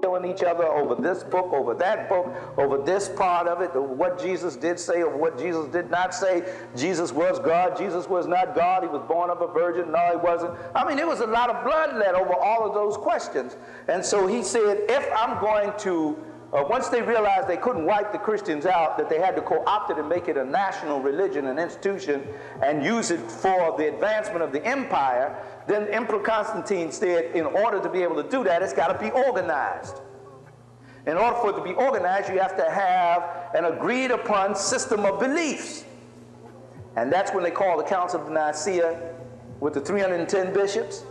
killing each other over this book, over that book, over this part of it, what Jesus did say, or what Jesus did not say. Jesus was God, Jesus was not God, he was born of a virgin, no, he wasn't. I mean, there was a lot of bloodlet over all of those questions. And so he said, if I'm going to uh, once they realized they couldn't wipe the Christians out, that they had to co-opt it and make it a national religion, an institution, and use it for the advancement of the empire, then Emperor Constantine said, in order to be able to do that, it's got to be organized. In order for it to be organized, you have to have an agreed upon system of beliefs. And that's when they called the Council of Nicaea with the 310 bishops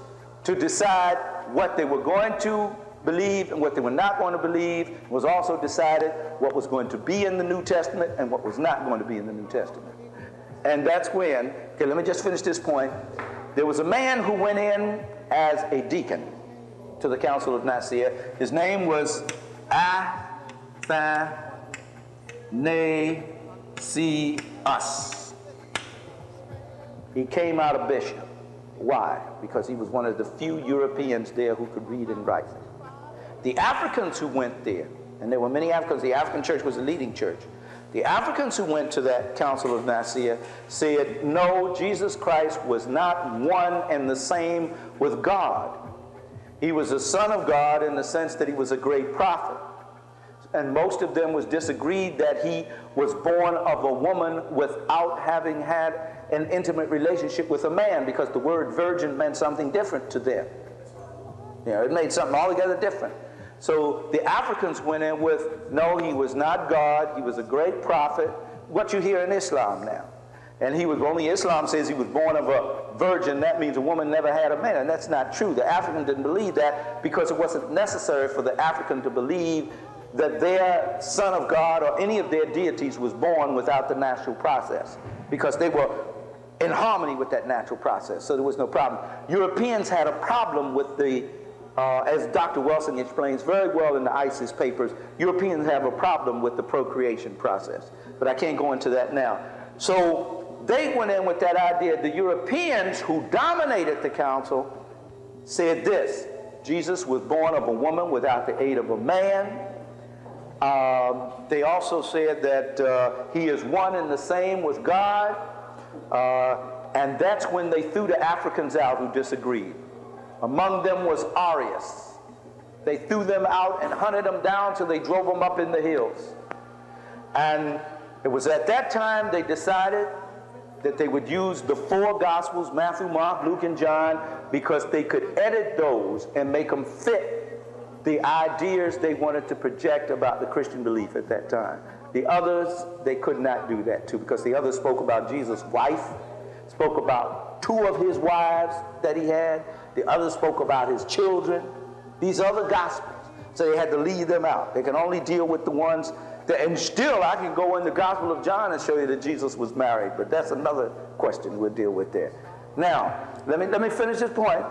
to decide what they were going to believe and what they were not going to believe was also decided what was going to be in the New Testament and what was not going to be in the New Testament. And that's when, okay, let me just finish this point. There was a man who went in as a deacon to the Council of Nicaea. His name was Athanasius. He came out a bishop. Why? Because he was one of the few Europeans there who could read and write. The Africans who went there, and there were many Africans, the African church was the leading church. The Africans who went to that Council of Nicaea said, no, Jesus Christ was not one and the same with God. He was a son of God in the sense that he was a great prophet. And most of them was disagreed that he was born of a woman without having had an intimate relationship with a man because the word virgin meant something different to them. You know, it made something altogether different. So the Africans went in with, no, he was not God, he was a great prophet, what you hear in Islam now. And he was, only Islam says he was born of a virgin, that means a woman never had a man, and that's not true. The African didn't believe that because it wasn't necessary for the African to believe that their son of God or any of their deities was born without the natural process because they were in harmony with that natural process, so there was no problem. Europeans had a problem with the uh, as Dr. Welsing explains very well in the Isis papers, Europeans have a problem with the procreation process. But I can't go into that now. So they went in with that idea. The Europeans who dominated the council said this Jesus was born of a woman without the aid of a man. Um, they also said that uh, he is one and the same with God. Uh, and that's when they threw the Africans out who disagreed. Among them was Arius. They threw them out and hunted them down till they drove them up in the hills. And it was at that time they decided that they would use the four Gospels, Matthew, Mark, Luke, and John, because they could edit those and make them fit the ideas they wanted to project about the Christian belief at that time. The others, they could not do that too, because the others spoke about Jesus' wife, spoke about two of his wives that he had, the others spoke about his children. These other gospels. So they had to leave them out. They can only deal with the ones that, and still I can go in the Gospel of John and show you that Jesus was married, but that's another question we'll deal with there. Now, let me, let me finish this point.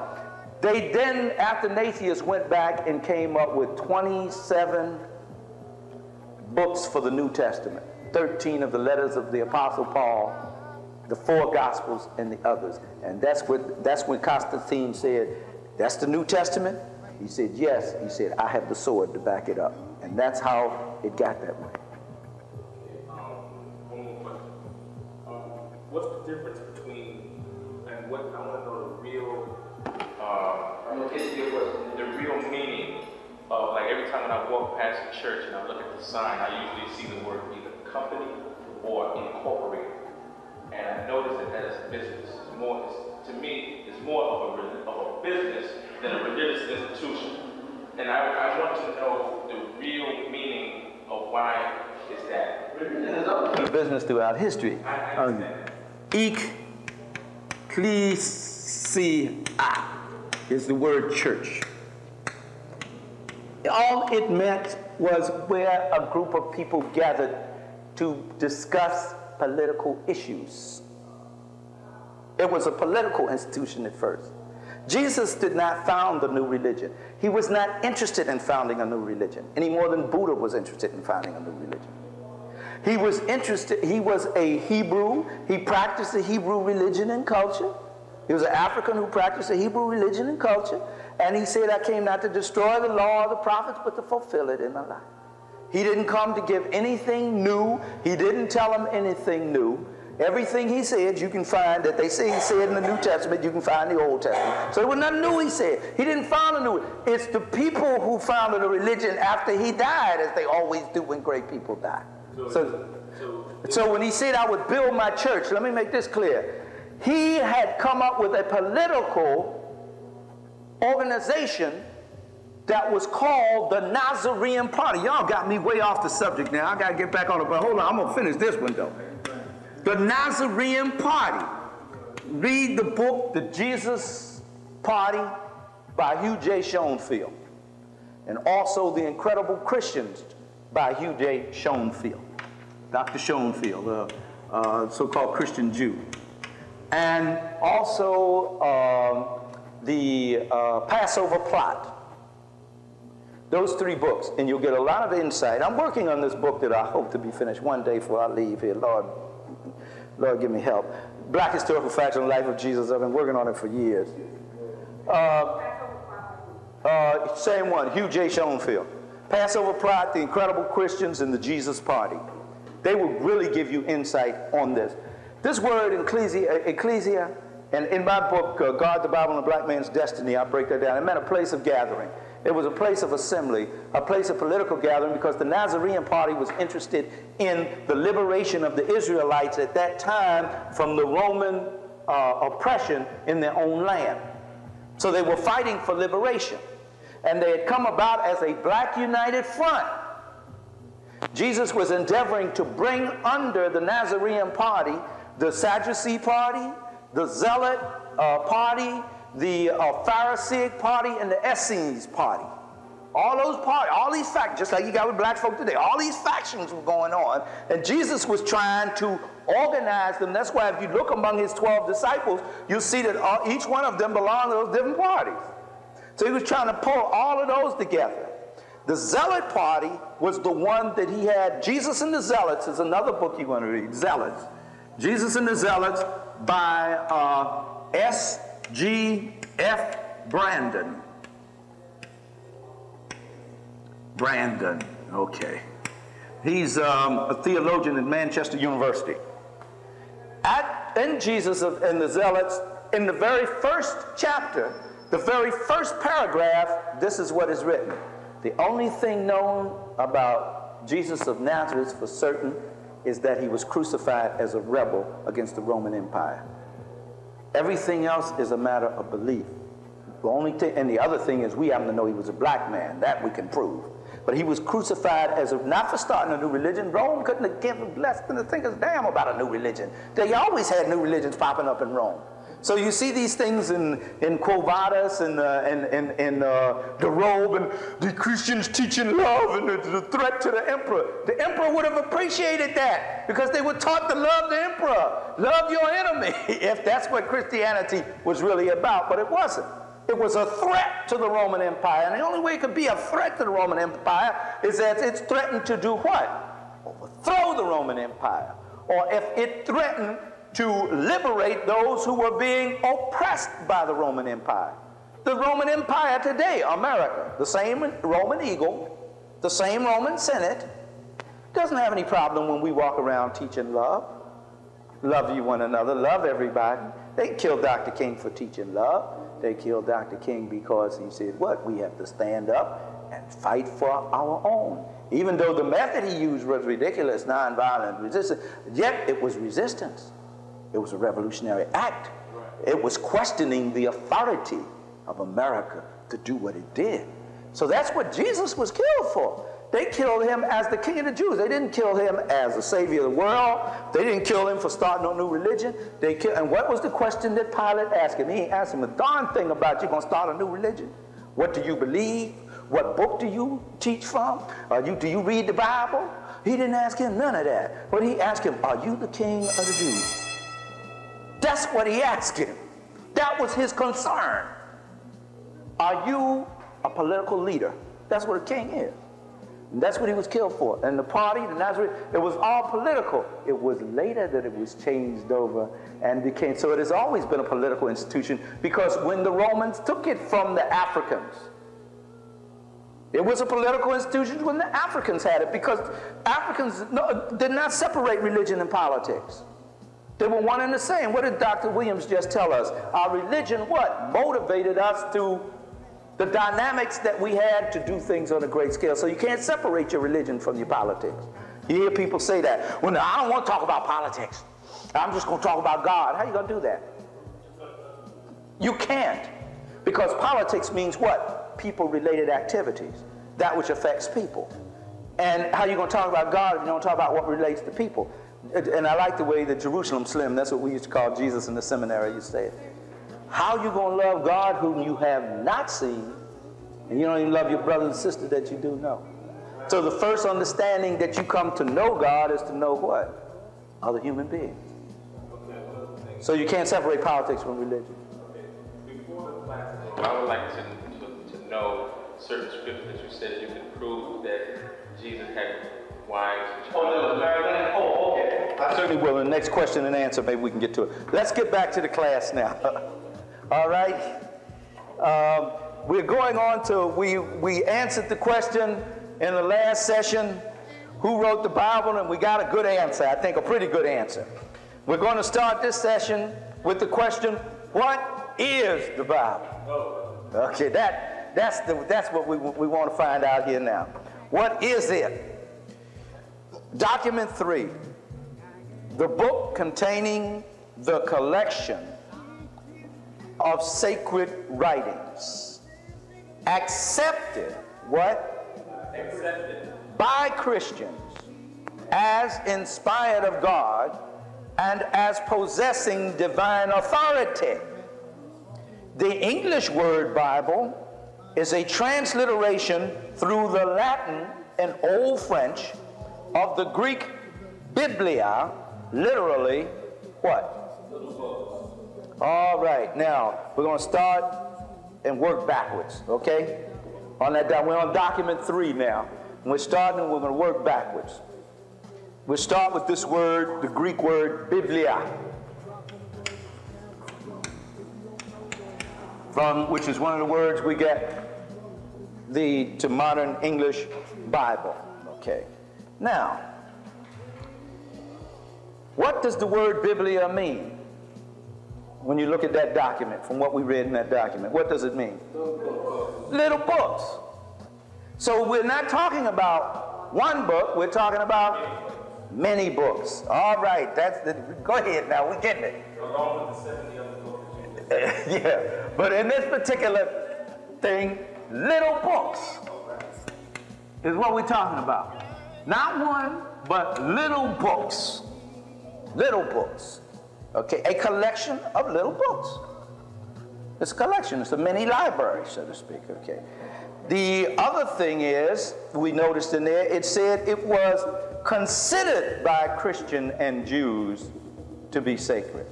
They then, Athanasius went back and came up with 27 books for the New Testament, 13 of the letters of the Apostle Paul, the four Gospels, and the others. And that's what that's when Constantine said, That's the New Testament? He said, Yes. He said, I have the sword to back it up. And that's how it got that way. Um. Um, what's the difference between, and what I want to know the real, uh, the real meaning of, like every time when I walk past the church and I look at the sign, I usually see the word either company or incorporated. And I noticed that that is a business. It's more, it's, to me, it's more of a, of a business than a religious institution. And I, I want to know the real meaning of why is that. Business throughout history. I, I Um. Ecclesia is the word church. All it meant was where a group of people gathered to discuss political issues. It was a political institution at first. Jesus did not found the new religion. He was not interested in founding a new religion any more than Buddha was interested in founding a new religion. He was interested, he was a Hebrew, he practiced the Hebrew religion and culture. He was an African who practiced the Hebrew religion and culture. And he said, I came not to destroy the law of the prophets, but to fulfill it in my life. He didn't come to give anything new. He didn't tell them anything new. Everything he said, you can find that they say he said in the New Testament, you can find in the Old Testament. So it was nothing new he said. He didn't found a new. It's the people who founded a religion after he died, as they always do when great people die. So, so, so when he said, I would build my church, let me make this clear. He had come up with a political organization that was called the Nazarene Party. Y'all got me way off the subject now. I got to get back on it, but hold on. I'm going to finish this one, though. The Nazarene Party. Read the book, The Jesus Party by Hugh J. Schonfield, And also The Incredible Christians by Hugh J. Schonfield, Dr. Schonfield, uh, uh, so-called Christian Jew. And also uh, the uh, Passover Plot. Those three books, and you'll get a lot of insight. I'm working on this book that I hope to be finished one day before I leave here. Lord, Lord, give me help. Black Historical Facts on the Life of Jesus. I've been working on it for years. Uh, uh, same one, Hugh J. Schonfield. Passover Plot, The Incredible Christians, and the Jesus Party. They will really give you insight on this. This word, ecclesia, ecclesia and in my book, uh, God, the Bible, and the Black Man's Destiny, I break that down. It meant a place of gathering. It was a place of assembly, a place of political gathering, because the Nazarene Party was interested in the liberation of the Israelites at that time from the Roman uh, oppression in their own land. So they were fighting for liberation. And they had come about as a black united front. Jesus was endeavoring to bring under the Nazarene Party the Sadducee Party, the Zealot uh, Party, the uh, Pharisaic party and the Essenes party. All those parties, all these factions, just like you got with black folk today, all these factions were going on. And Jesus was trying to organize them. That's why if you look among his 12 disciples, you'll see that all, each one of them belonged to those different parties. So he was trying to pull all of those together. The Zealot party was the one that he had. Jesus and the Zealots is another book you want to read, Zealots. Jesus and the Zealots by uh, S. G. F. Brandon. Brandon, okay. He's um, a theologian at Manchester University. At, in Jesus and the Zealots, in the very first chapter, the very first paragraph, this is what is written. The only thing known about Jesus of Nazareth for certain is that he was crucified as a rebel against the Roman Empire. Everything else is a matter of belief. The only thing, and the other thing is we happen to know he was a black man. That we can prove. But he was crucified as a, not for starting a new religion. Rome couldn't have given less than to think a damn about a new religion. They always had new religions popping up in Rome. So you see these things in, in Quo Vadis and, uh, and, and, and uh, the robe and the Christians teaching love and the, the, threat to the emperor. The emperor would have appreciated that because they were taught to love the emperor, love your enemy, if that's what Christianity was really about, but it wasn't. It was a threat to the Roman Empire. And the only way it could be a threat to the Roman Empire is that it's threatened to do what? Overthrow the Roman Empire. Or if it threatened to liberate those who were being oppressed by the Roman Empire. The Roman Empire today, America, the same Roman eagle, the same Roman Senate, doesn't have any problem when we walk around teaching love. Love you one another, love everybody. They killed Dr. King for teaching love. They killed Dr. King because he said, what? We have to stand up and fight for our own. Even though the method he used was ridiculous, nonviolent resistance, yet it was resistance. It was a revolutionary act. It was questioning the authority of America to do what it did. So that's what Jesus was killed for. They killed him as the king of the Jews. They didn't kill him as the savior of the world. They didn't kill him for starting a new religion. They kill, and what was the question that Pilate asked him? He asked him a darn thing about you going to start a new religion. What do you believe? What book do you teach from? Are you, do you read the Bible? He didn't ask him none of that. But he asked him, are you the king of the Jews? That's what he asked him. That was his concern. Are you a political leader? That's what a king is. And that's what he was killed for. And the party, the Nazarene, it was all political. It was later that it was changed over and became, so it has always been a political institution because when the Romans took it from the Africans, it was a political institution when the Africans had it because Africans did not separate religion and politics. They were one and the same. What did Dr. Williams just tell us? Our religion, what? Motivated us to the dynamics that we had to do things on a great scale. So you can't separate your religion from your politics. You hear people say that. Well, no, I don't want to talk about politics. I'm just going to talk about God. How are you going to do that? You can't. Because politics means what? People related activities, that which affects people. And how are you going to talk about God if you don't talk about what relates to people? And I like the way the Jerusalem Slim, that's what we used to call Jesus in the seminary, you say it. How you going to love God whom you have not seen, and you don't even love your brother and sister that you do know? So the first understanding that you come to know God is to know what? Other human beings. So you can't separate politics from religion. I would like to, to, to know certain scriptures that you said you can prove that Jesus had Oh, no, oh, okay. I certainly will. In the next question and answer, maybe we can get to it. Let's get back to the class now. All right. Um, we're going on to, we, we answered the question in the last session who wrote the Bible, and we got a good answer, I think a pretty good answer. We're going to start this session with the question what is the Bible? Okay, that, that's, the, that's what we, we want to find out here now. What is it? Document three. The book containing the collection of sacred writings. Accepted what? Accepted. by christians as inspired of god and as possessing divine authority. The english word bible is a transliteration through the latin and old french of the greek biblia literally what all right, now we're going to start and work backwards, okay? On that, we're on document three now. We're starting and we're going to work backwards. We'll start with this word, the Greek word biblia, from which is one of the words we get the to modern English Bible. Okay. Now, what does the word biblia mean? when you look at that document, from what we read in that document? What does it mean? Little books. So we're not talking about one book, we're talking about many books. All right, that's the, go ahead now, we're getting it. Along with the 70 other books. yeah, but in this particular thing, little books is what we're talking about. Not one, but little books. Little books. Okay, a collection of little books. It's a collection, it's a mini library, so to speak. Okay. The other thing is, we noticed in there, it said it was considered by Christian and Jews to be sacred.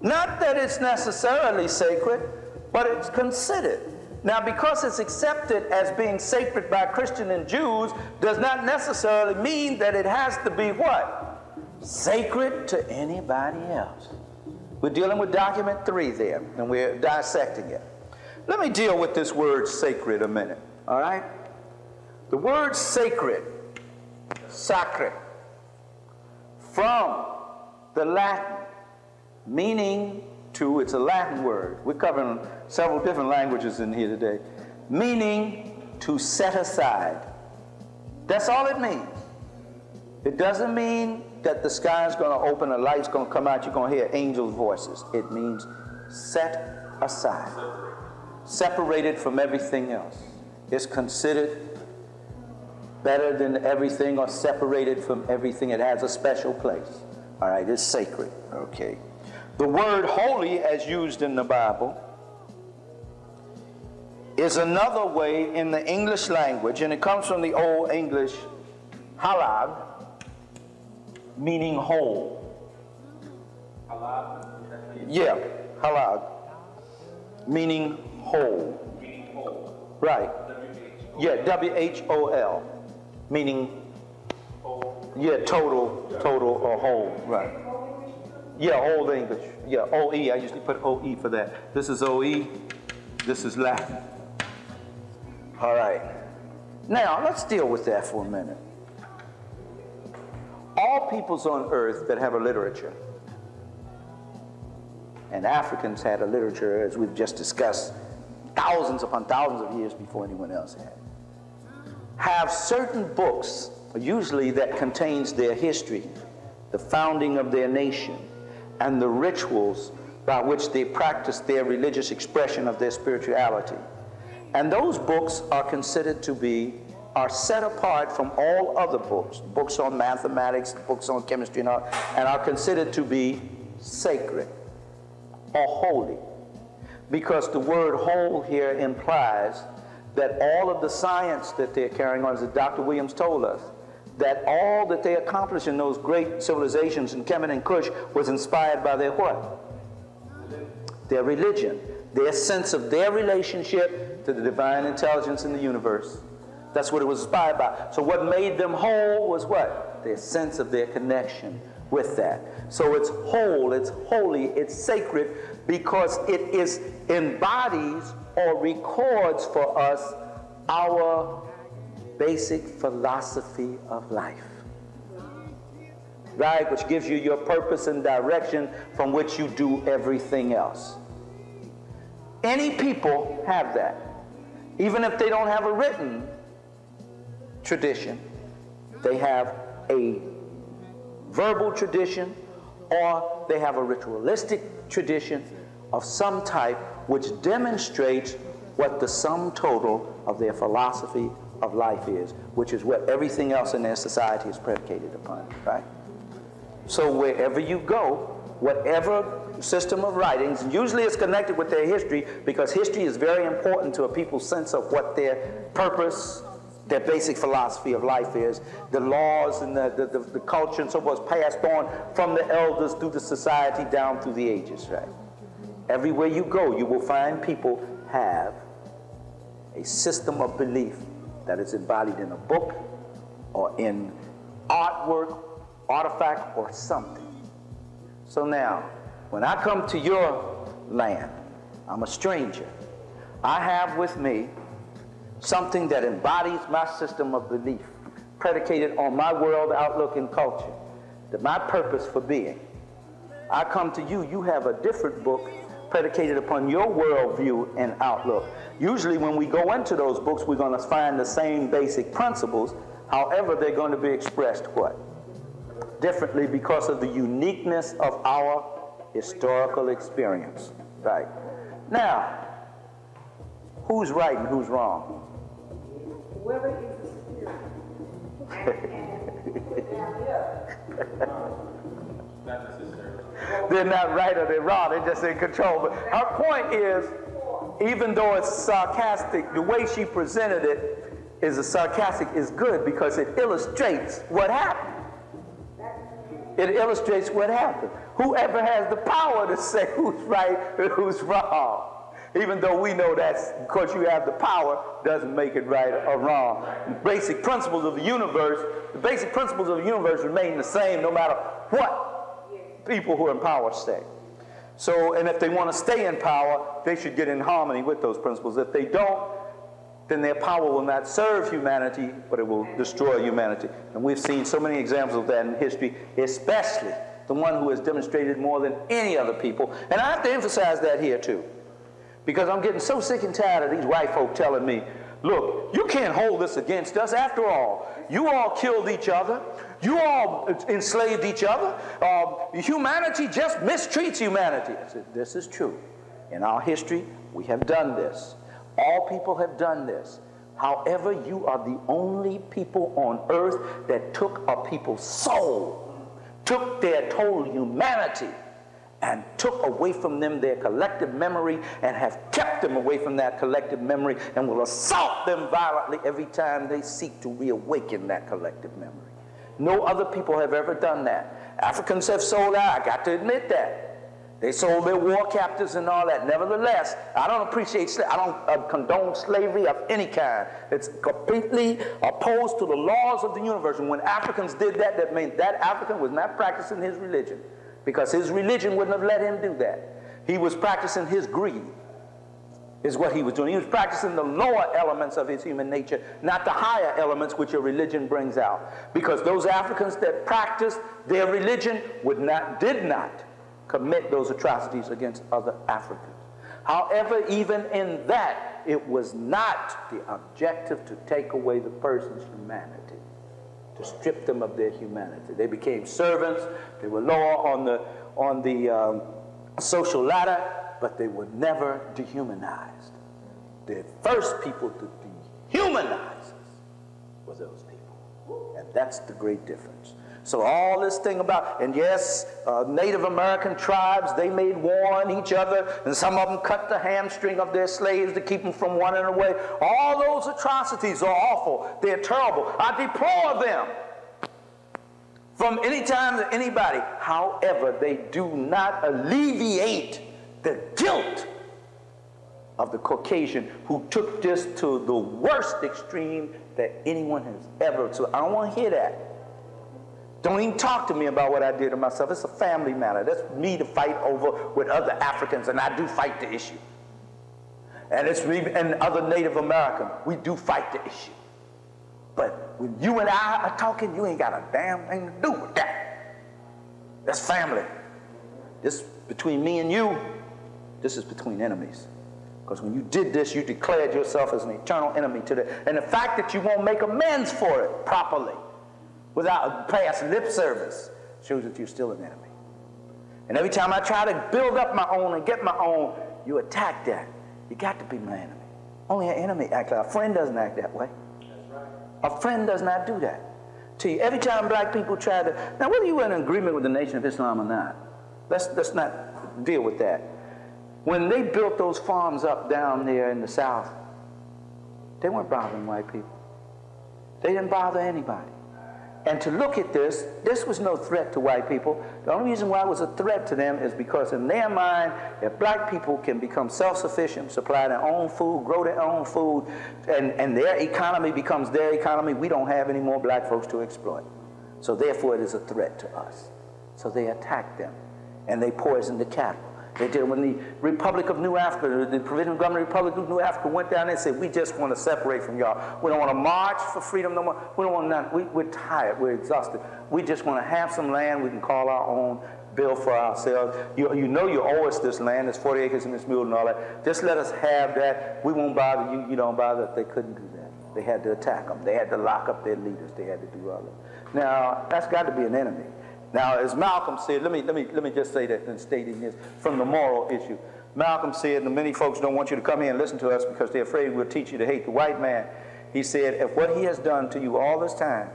Not that it's necessarily sacred, but it's considered. Now, because it's accepted as being sacred by Christian and Jews, does not necessarily mean that it has to be what? sacred to anybody else. We're dealing with document three there, and we're dissecting it. Let me deal with this word sacred a minute, all right? The word sacred, sacre, from the Latin, meaning it's a Latin word. We're covering several different languages in here today, meaning to set aside. That's all it means. It doesn't mean that the sky is going to open, a light's going to come out, you're going to hear angels' voices. It means set aside, separated from everything else. It's considered better than everything or separated from everything. It has a special place. All right, it's sacred. Okay. The word holy, as used in the Bible, is another way in the English language, and it comes from the Old English halag, meaning whole. Yeah, halal, meaning whole. Meaning whole. Right. W-H-O. Yeah, W H O L. meaning whole. yeah, total, total or whole, right? Yeah, old English. Yeah, OE. I usually put OE for that. This is OE. This is Latin. All right. Now, let's deal with that for a minute. All peoples on earth that have a literature, and Africans had a literature, as we've just discussed, thousands upon thousands of years before anyone else had, have certain books, usually that contains their history, the founding of their nation, and the rituals by which they practice their religious expression of their spirituality. And those books are considered to be, are set apart from all other books, books on mathematics, books on chemistry, and, all, and are considered to be sacred or holy. Because the word whole here implies that all of the science that they're carrying on, as Dr. Williams told us, that all that they accomplished in those great civilizations in Kemet and Kush was inspired by their what? Their religion, their sense of their relationship to the divine intelligence in the universe. That's what it was inspired by. So what made them whole was what? Their sense of their connection with that. So it's whole, it's holy, it's sacred because it is embodies or records for us our basic philosophy of life. Right? Which gives you your purpose and direction from which you do everything else. Any people have that. Even if they don't have a written tradition, they have a verbal tradition or they have a ritualistic tradition of some type which demonstrates what the sum total of their philosophy of life is, which is what everything else in their society is predicated upon, right? So wherever you go, whatever system of writings, usually it's connected with their history because history is very important to a people's sense of what their purpose, their basic philosophy of life is, the laws and the, the, the, the culture and so forth passed on from the elders through the society down through the ages, right? Everywhere you go, you will find people have a system of belief that is embodied in a book or in artwork, artifact, or something. So now, when I come to your land, I'm a stranger. I have with me something that embodies my system of belief, predicated on my world outlook and culture, that my purpose for being. I come to you, you have a different book predicated upon your worldview and outlook. Usually when we go into those books, we're going to find the same basic principles. However, they're going to be expressed what? Differently because of the uniqueness of our historical experience. Right. Now, who's right and who's wrong? Whoever is the spirit. Not necessarily. They're not right or they're wrong, they're just in control. But her point is, even though it's sarcastic, the way she presented it is a sarcastic is good because it illustrates what happened. It illustrates what happened. Whoever has the power to say who's right and who's wrong. Even though we know that's because you have the power, doesn't make it right or wrong. The basic principles of the universe, the basic principles of the universe remain the same no matter what people who are in power stay. So, and if they want to stay in power, they should get in harmony with those principles. If they don't, then their power will not serve humanity, but it will destroy humanity. And we've seen so many examples of that in history, especially the one who has demonstrated more than any other people. And I have to emphasize that here too, because I'm getting so sick and tired of these white folk telling me, look, you can't hold this against us. After all, you all killed each other. You all enslaved each other. Uh, humanity just mistreats humanity. I said, this is true. In our history, we have done this. All people have done this. However, you are the only people on earth that took a people's soul, took their total humanity, and took away from them their collective memory and have kept them away from that collective memory and will assault them violently every time they seek to reawaken that collective memory. No other people have ever done that. Africans have sold out, I got to admit that. They sold their war captives and all that. Nevertheless, I don't appreciate, I don't uh, condone slavery of any kind. It's completely opposed to the laws of the universe. And when Africans did that, that meant that African was not practicing his religion because his religion wouldn't have let him do that. He was practicing his greed, is what he was doing. He was practicing the lower elements of his human nature, not the higher elements which your religion brings out. Because those Africans that practiced their religion would not, did not commit those atrocities against other Africans. However, even in that, it was not the objective to take away the person's humanity, to strip them of their humanity. They became servants, they were lower on the, on the um, social ladder, but they were never dehumanized. The first people to dehumanize us were those people. And that's the great difference. So all this thing about, and yes, uh, Native American tribes, they made war on each other, and some of them cut the hamstring of their slaves to keep them from running away. All those atrocities are awful. They're terrible. I deplore them from any time to anybody. However, they do not alleviate the guilt of the Caucasian who took this to the worst extreme that anyone has ever. So I don't want to hear that. Don't even talk to me about what I did to myself. It's a family matter. That's me to fight over with other Africans, and I do fight the issue. And it's me and other Native Americans. We do fight the issue. But when you and I are talking, you ain't got a damn thing to do with that. That's family. This between me and you, this is between enemies. Because when you did this, you declared yourself as an eternal enemy to the and the fact that you won't make amends for it properly without a past lip service shows that you're still an enemy. And every time I try to build up my own and get my own, you attack that. You got to be my enemy. Only an enemy acts like a friend doesn't act that way. A friend does not do that. To you, every time black people try to now whether you were in agreement with the Nation of Islam or not, let's let's not deal with that. When they built those farms up down there in the South, they weren't bothering white people. They didn't bother anybody. And to look at this, this was no threat to white people. The only reason why it was a threat to them is because in their mind, if black people can become self-sufficient, supply their own food, grow their own food, and, and their economy becomes their economy, we don't have any more black folks to exploit. So therefore it is a threat to us. So they attacked them and they poisoned the cattle. They did when the Republic of New Africa, the Provisional Government Republic of New Africa went down and said, we just want to separate from y'all. We don't want to march for freedom no more. We don't want none. We, we're tired. We're exhausted. We just want to have some land we can call our own, build for ourselves. You, you know you owe us this land. It's 40 acres in this mule and all that. Just let us have that. We won't bother you. You don't bother. They couldn't do that. They had to attack them. They had to lock up their leaders. They had to do all that. Now, that's got to be an enemy. Now, as Malcolm said, let me, let me, let me just say that in stating this from the moral issue. Malcolm said, and many folks don't want you to come here and listen to us because they're afraid we'll teach you to hate the white man. He said, if what he has done to you all this time,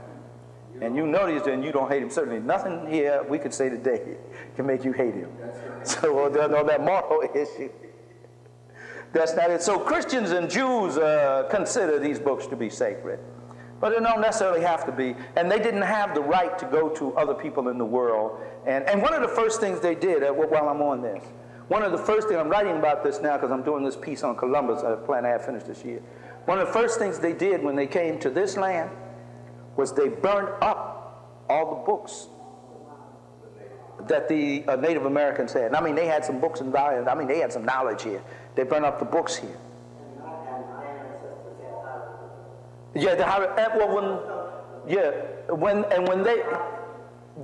and you know he's and you don't hate him, certainly nothing here we could say today can make you hate him. So on that moral issue, that's not it. So Christians and Jews uh, consider these books to be sacred. But it don't necessarily have to be. And they didn't have the right to go to other people in the world. And, and one of the first things they did, uh, while I'm on this, one of the first things, I'm writing about this now because I'm doing this piece on Columbus. I plan to have finished this year. One of the first things they did when they came to this land was they burned up all the books that the uh, Native Americans had. And I mean, they had some books and volumes. I mean, they had some knowledge here. They burned up the books here. Yeah, the well, when, yeah, when and when they,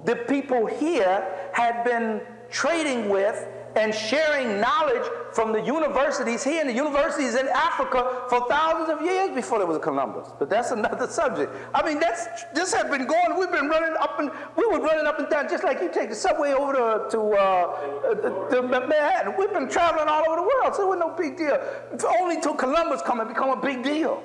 the people here had been trading with and sharing knowledge from the universities here and the universities in Africa for thousands of years before there was Columbus. But that's another subject. I mean, that's this has been going. We've been running up and we were running up and down just like you take the subway over to to, uh, to Manhattan. We've been traveling all over the world, so it was no big deal. If only till Columbus come and become a big deal.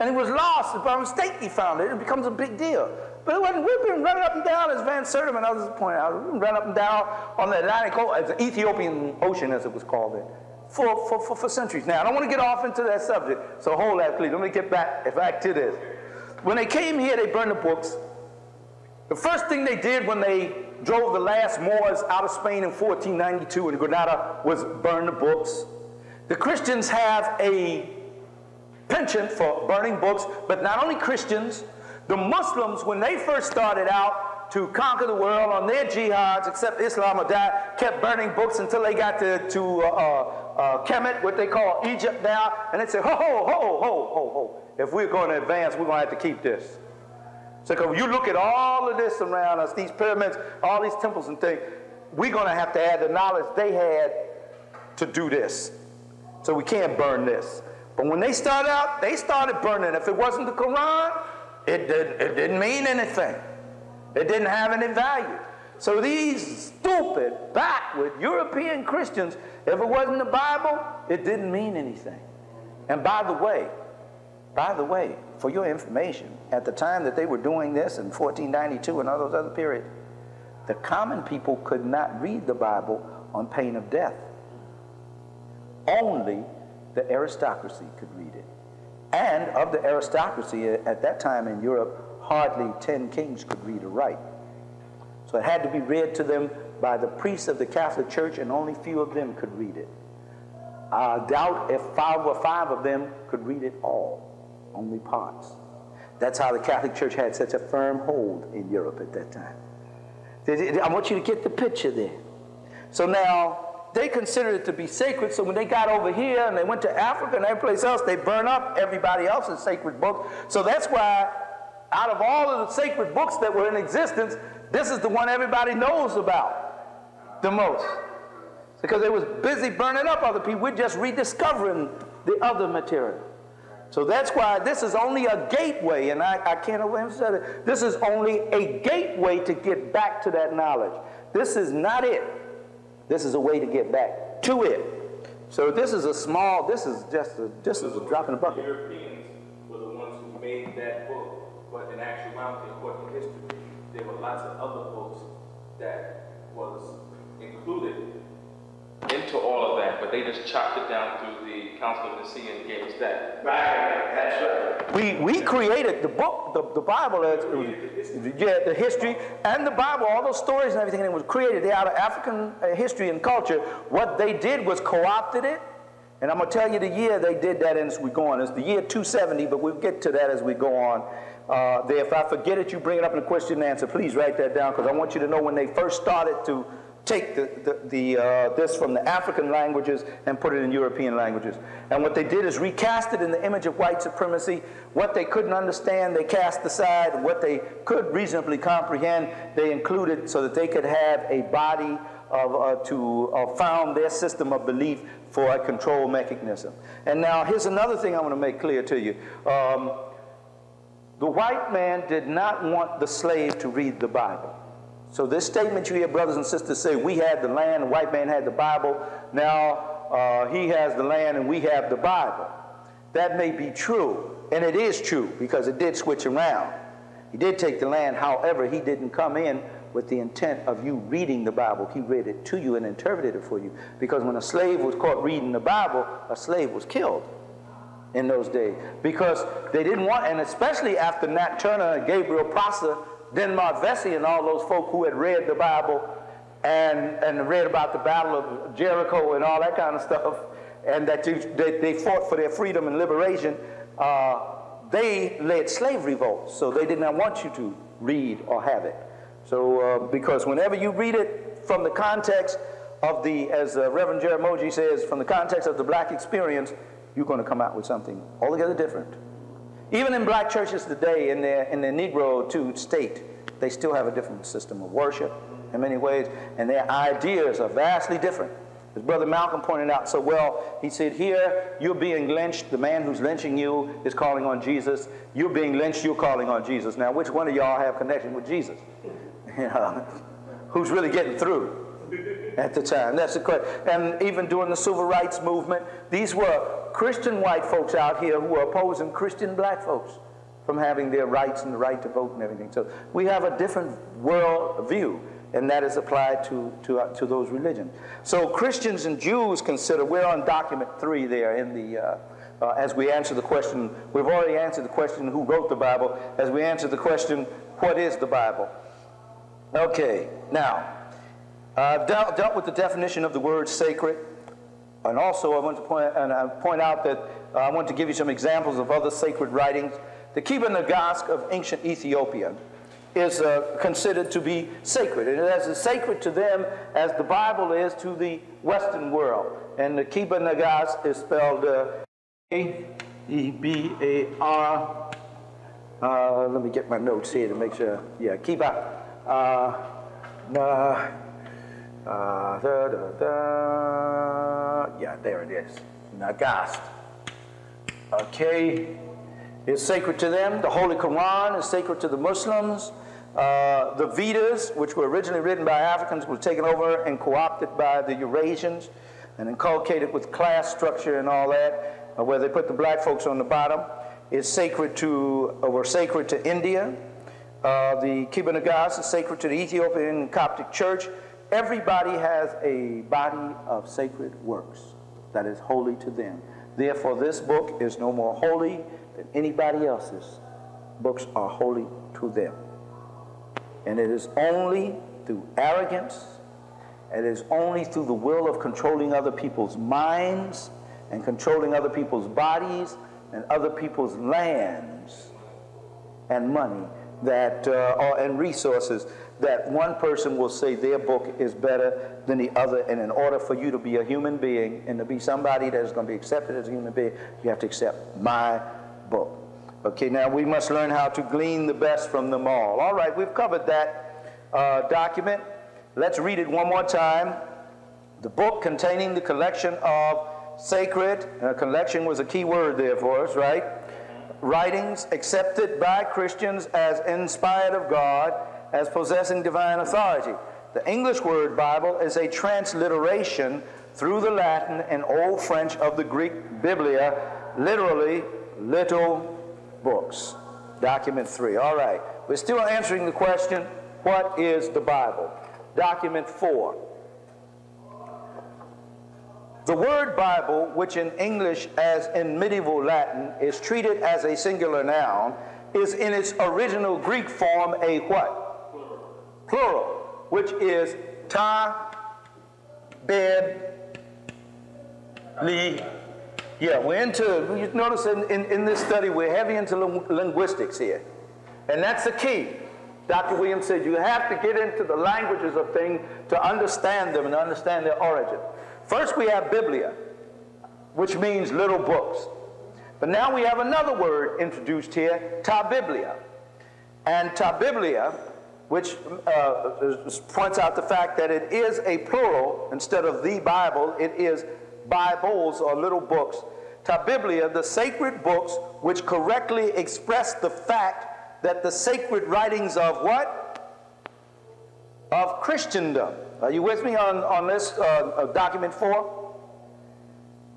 And it was lost. but by mistake he found it. It becomes a big deal. But it wasn't, we've been running up and down, as Van Sertima and others pointed out, we've been running up and down on the Atlantic, the Ethiopian Ocean, as it was called then, for, for, for, for centuries. Now, I don't want to get off into that subject, so hold that, please. Let me get back, back to this. When they came here, they burned the books. The first thing they did when they drove the last Moors out of Spain in 1492 and Granada was burn the books. The Christians have a penchant for burning books, but not only Christians, the Muslims, when they first started out to conquer the world on their jihads, except Islam or that, kept burning books until they got to, to uh, uh, uh, Kemet, what they call Egypt now, and they said, ho, ho, ho, ho, ho, ho. If we're going to advance, we're going to have to keep this. So if you look at all of this around us, these pyramids, all these temples and things, we're going to have to add the knowledge they had to do this. So we can't burn this. But when they started out, they started burning. If it wasn't the Quran, it didn't, it didn't mean anything. It didn't have any value. So these stupid, backward European Christians, if it wasn't the Bible, it didn't mean anything. And by the way, by the way, for your information, at the time that they were doing this in 1492 and all those other periods, the common people could not read the Bible on pain of death. Only the aristocracy could read it. And of the aristocracy uh, at that time in Europe, hardly 10 kings could read or write. So it had to be read to them by the priests of the Catholic Church, and only few of them could read it. I doubt if five or five of them could read it all only parts. That's how the Catholic Church had such a firm hold in Europe at that time. I want you to get the picture there. So now, they considered it to be sacred, so when they got over here and they went to Africa and every place else, they burned up everybody else's sacred books. So that's why, out of all of the sacred books that were in existence, this is the one everybody knows about the most. Because they was busy burning up other people. We're just rediscovering the other material. So that's why this is only a gateway, and I, I can't overemphasize it. This is only a gateway to get back to that knowledge. This is not it. This is a way to get back to it. So this is a small, this is just a, just a drop in the bucket. The Europeans were the ones who made that book, but in actuality, according to history, there were lots of other books that was included into all of that, but they just chopped it down through Council of Nicaea and gave us that. Right, that's right. We, we created the book, the, the Bible, uh, yeah, the history and the Bible, all those stories and everything that was created, they out of African uh, history and culture. What they did was co-opted it, and I'm going to tell you the year they did that as we go on. It's the year 270, but we'll get to that as we go on. Uh, there, if I forget it, you bring it up in a question and answer. Please write that down because I want you to know when they first started to take the, the, the uh, this from the African languages and put it in European languages. And what they did is recast it in the image of white supremacy. What they couldn't understand, they cast aside. What they could reasonably comprehend, they included so that they could have a body of, uh, to uh, found their system of belief for a control mechanism. And now here's another thing I want to make clear to you. Um, the white man did not want the slave to read the Bible. So this statement you hear brothers and sisters say, we had the land, the white man had the Bible, now uh, he has the land and we have the Bible. That may be true, and it is true because it did switch around. He did take the land, however, he didn't come in with the intent of you reading the Bible. He read it to you and interpreted it for you. Because when a slave was caught reading the Bible, a slave was killed in those days. Because they didn't want, and especially after Nat Turner and Gabriel Prosser Denmark Vesey and all those folk who had read the Bible and, and read about the Battle of Jericho and all that kind of stuff, and that they, they fought for their freedom and liberation, uh, they led slave revolts. So they did not want you to read or have it. So, uh, because whenever you read it from the context of the, as uh, Reverend Jaramogi says, from the context of the black experience, you're going to come out with something altogether different. Even in black churches today, in their, in their Negro to state, they still have a different system of worship in many ways, and their ideas are vastly different. As Brother Malcolm pointed out so well, he said, Here, you're being lynched. The man who's lynching you is calling on Jesus. You're being lynched, you're calling on Jesus. Now, which one of y'all have connection with Jesus? You know, who's really getting through? at the time. That's the question. And even during the civil rights movement, these were Christian white folks out here who are opposing Christian black folks from having their rights and the right to vote and everything. So we have a different world view, and that is applied to, to, uh, to those religions. So Christians and Jews consider, we're on document three there in the, uh, uh, as we answer the question, we've already answered the question who wrote the Bible, as we answer the question, what is the Bible? Okay, now, I've dealt, dealt with the definition of the word sacred, and also I want to point, and I point out that uh, I want to give you some examples of other sacred writings. The Kebra Nagast of ancient Ethiopia is uh, considered to be sacred. And it is as sacred to them as the Bible is to the Western world. And the Kebra Nagast is spelled uh, A-E-B-A-R. Uh, let me get my notes here to make sure. Yeah, Kiba. Uh, uh, da, da, da. Yeah, there it is. Nagast. Okay. It's sacred to them. The Holy Quran is sacred to the Muslims. Uh, the Vedas, which were originally written by Africans, were taken over and co-opted by the Eurasians and inculcated with class structure and all that, uh, where they put the black folks on the bottom. It's sacred to, uh, were sacred to India. Uh, the Kibbutz is sacred to the Ethiopian Coptic Church. Everybody has a body of sacred works that is holy to them. Therefore, this book is no more holy than anybody else's. Books are holy to them. And it is only through arrogance, it is only through the will of controlling other people's minds and controlling other people's bodies and other people's lands and money that uh, and resources that one person will say their book is better than the other. And in order for you to be a human being and to be somebody that is going to be accepted as a human being you have to accept my book. Okay now we must learn how to glean the best from them all. All right we've covered that uh, document. Let's read it one more time. The book containing the collection of sacred uh, collection was a key word there for us right? Writings accepted by Christians as inspired of God, as possessing divine authority. The English word Bible is a transliteration through the Latin and Old French of the Greek Biblia, literally little books. Document three. All right. We're still answering the question what is the Bible? Document four. The word Bible, which in English as in medieval Latin is treated as a singular noun, is in its original Greek form a what? Plural, which is ta, bed, li. Yeah, we're into, you notice in, in, in this study, we're heavy into linguistics here. And that's the key. Dr. Williams said you have to get into the languages of things to understand them and understand their origin. First, we have Biblia, which means little books. But now we have another word introduced here, ta Biblia. And ta Biblia, which uh, points out the fact that it is a plural instead of the Bible, it is Bibles or little books. Ta Biblia, the sacred books which correctly express the fact that the sacred writings of what? Of Christendom are you with me on, on this uh, uh, document four?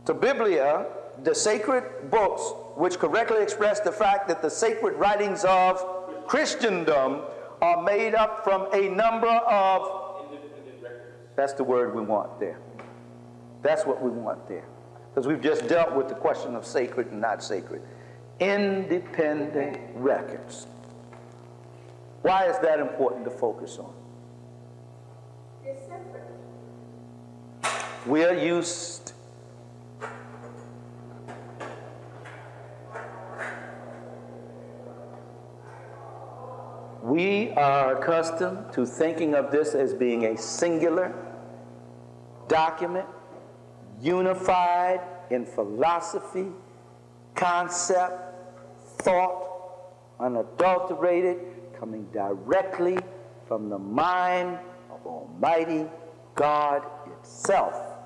To Biblia, the sacred books which correctly express the fact that the sacred writings of Christendom are made up from a number of. That's the word we want there. That's what we want there. Because we've just dealt with the question of sacred and not sacred. Independent records. Why is that important to focus on? We are used We are accustomed to thinking of this as being a singular document, unified in philosophy, concept, thought, unadulterated, coming directly from the mind of Almighty God itself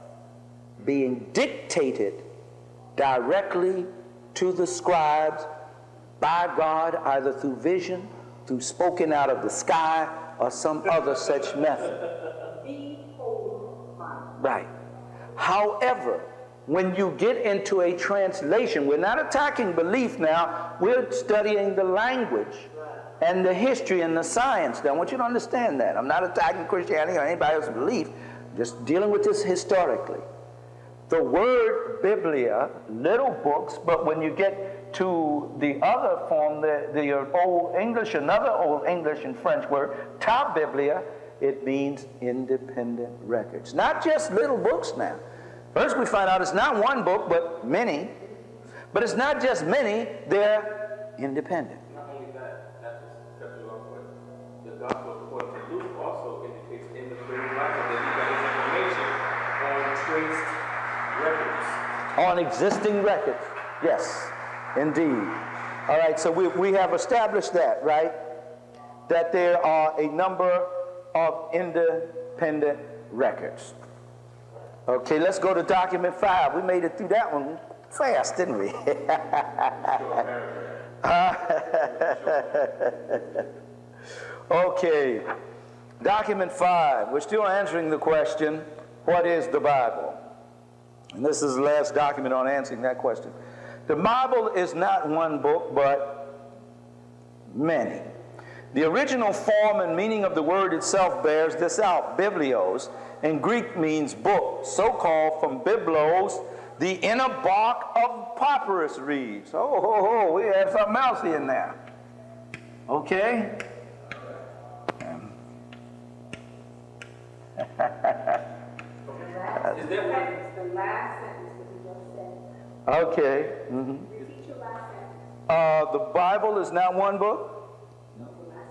being dictated directly to the scribes by God, either through vision, through spoken out of the sky, or some other such method. Right. However, when you get into a translation, we're not attacking belief now, we're studying the language and the history and the science. Now, I want you to understand that. I'm not attacking Christianity or anybody else's belief, I'm just dealing with this historically. the word biblia, little books, but when you get to the other form, the, the Old English, another Old English and French word, ta biblia, it means independent records. Not just little books now. First we find out it's not one book, but many. But it's not just many, they're independent. Not only that, not just cut you off, but the gospel according to Luke also indicates in the written Bible that he got his information on traced records. On existing records. Yes, indeed. All right, so we, we have established that, right? That there are a number of independent records. Okay, let's go to document five. We made it through that one fast, didn't we? okay, document five. We're still answering the question what is the Bible? And this is the last document on answering that question. The Bible is not one book, but many. The original form and meaning of the word itself bears this out. Biblios in Greek means book, so called from biblos, the inner bark of papyrus reeds. Oh, ho, ho, we have something else in there. Okay? Is that what? It's the last sentence that you just said. Okay. last sentence. Uh, the Bible is not one book? The last.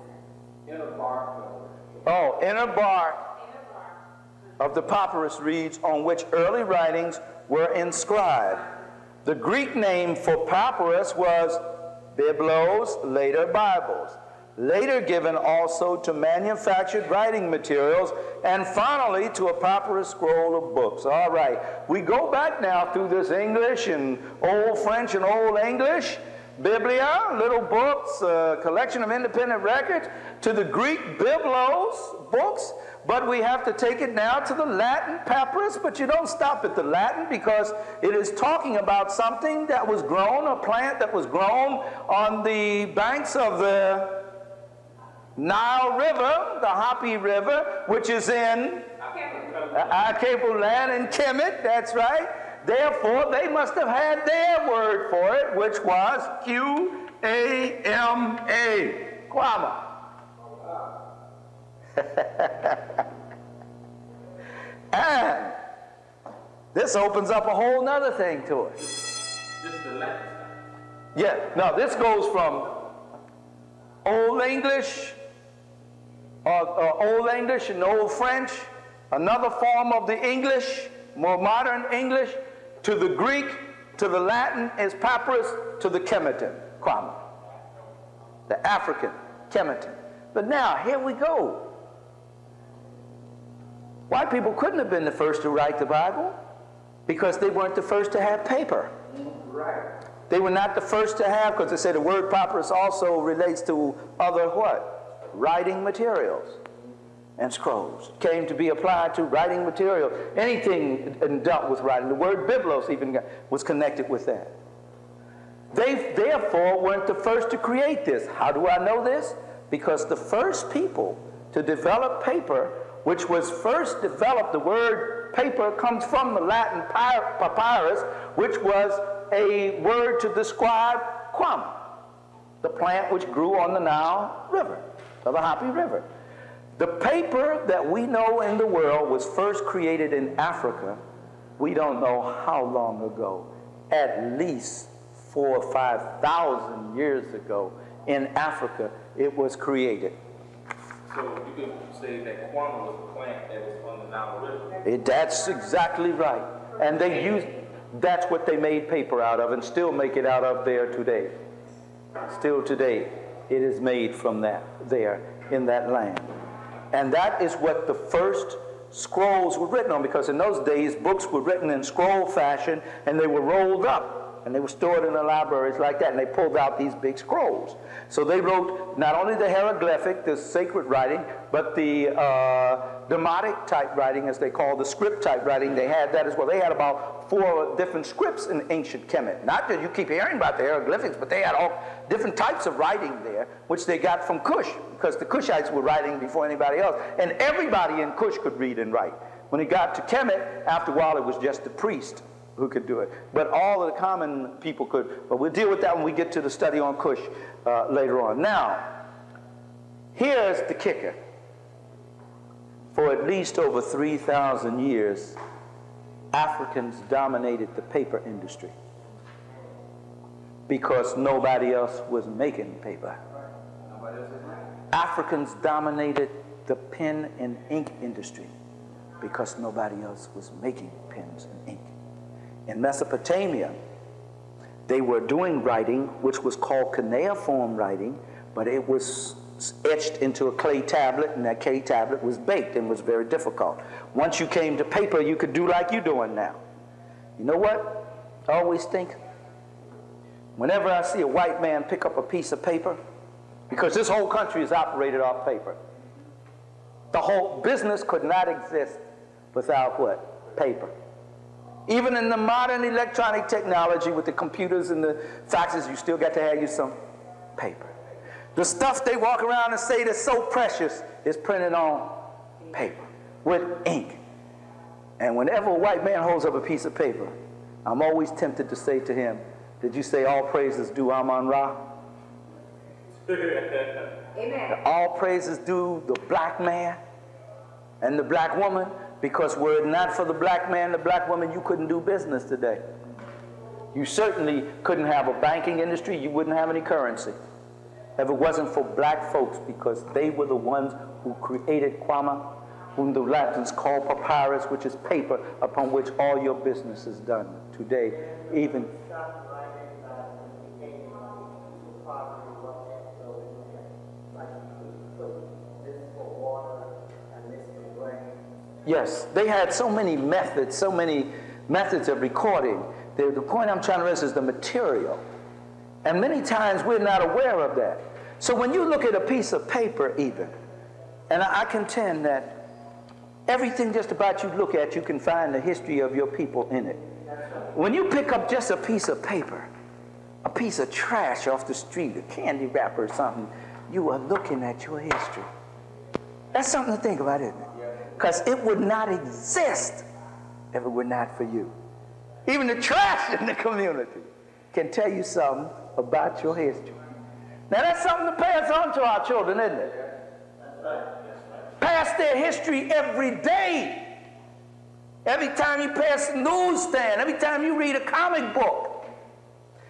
In a bark. Oh, inner bark Inner of the papyrus reeds on which early writings were inscribed. The Greek name for papyrus was biblos, later Bibles, later given also to manufactured writing materials, and finally to a papyrus scroll of books. All right, we go back now through this English and Old French and Old English. Biblia, little books, a collection of independent records, to the Greek biblos, books, but we have to take it now to the Latin papyrus, but you don't stop at the Latin because it is talking about something that was grown, a plant that was grown on the banks of the Nile River, the Hapi River, which is in uh, uh, Akebu land in Kemet, that's right. Therefore, they must have had their word for it, which was Q A M A, Quama. and this opens up a whole nother thing to us. This the Latin. Yeah, now this goes from Old English, uh, uh, Old English and Old French, another form of the English, more modern English, to the Greek, to the Latin is papyrus, to the Kemeton, Kwama, the African Kemeton. But now, here we go. White people couldn't have been the first to write the Bible because they weren't the first to have paper. Right. They were not the first to have, because they say the word papyrus also relates to other what? Writing materials and scrolls. Came to be applied to writing material. Anything dealt with writing. The word biblos even was connected with that. They therefore weren't the first to create this. How do I know this? Because the first people to develop paper, which was first developed, the word paper comes from the Latin papyrus, which was a word to describe quam, the plant which grew on the Nile River, the Hapi River. The paper that we know in the world was first created in Africa. We don't know how long ago, at least four or five thousand years ago in Africa, it was created. So you could say that Kwama was a plant that was on the Nile River. It, that's exactly right. And they used, that's what they made paper out of and still make it out of there today. Still today, it is made from that, there, in that land. And that is what the first scrolls were written on because in those days, books were written in scroll fashion and they were rolled up and they were stored in the libraries like that and they pulled out these big scrolls. So they wrote not only the hieroglyphic, the sacred writing, but the uh, Demotic type writing, as they call the script type writing, they had that as well. They had about four different scripts in ancient Kemet. Not that you keep hearing about the hieroglyphics, but they had all different types of writing there, which they got from Cush, because the Cushites were writing before anybody else. And everybody in Cush could read and write. When it got to Kemet, after a while, it was just the priest who could do it. But all of the common people could. But we'll deal with that when we get to the study on Cush uh, later on. Now, here's the kicker. For at least over 3,000 years, Africans dominated the paper industry because nobody else was making paper. Africans dominated the pen and ink industry because nobody else was making pens and ink. In Mesopotamia, they were doing writing, which was called cuneiform writing, but it was etched into a clay tablet, and that clay tablet was baked and was very difficult. Once you came to paper, you could do like you're doing now. You know what? I always think, whenever I see a white man pick up a piece of paper, because this whole country is operated off paper, the whole business could not exist without what? Paper. Even in the modern electronic technology with the computers and the faxes, you still got to have you some paper. The stuff they walk around and say that's so precious is printed on paper with ink. And whenever a white man holds up a piece of paper, I'm always tempted to say to him, Did you say all praises due Amon Ra? Amen. All praises due the black man and the black woman, because were it not for the black man, the black woman, you couldn't do business today. You certainly couldn't have a banking industry, you wouldn't have any currency. If it wasn't for black folks, because they were the ones who created Kwama, whom the Latins call papyrus, which is paper upon which all your business is done today, even Yes, they had so many methods, so many methods of recording. The, the point I'm trying to raise is the material. And many times we're not aware of that. So when you look at a piece of paper, even, and I, I contend that everything just about you look at, you can find the history of your people in it. When you pick up just a piece of paper, a piece of trash off the street, a candy wrapper or something, you are looking at your history. That's something to think about, isn't it? Because it would not exist if it were not for you. Even the trash in the community can tell you something about your history. Now that's something to pass on to our children, isn't it? Pass their history every day. Every time you pass the newsstand, every time you read a comic book,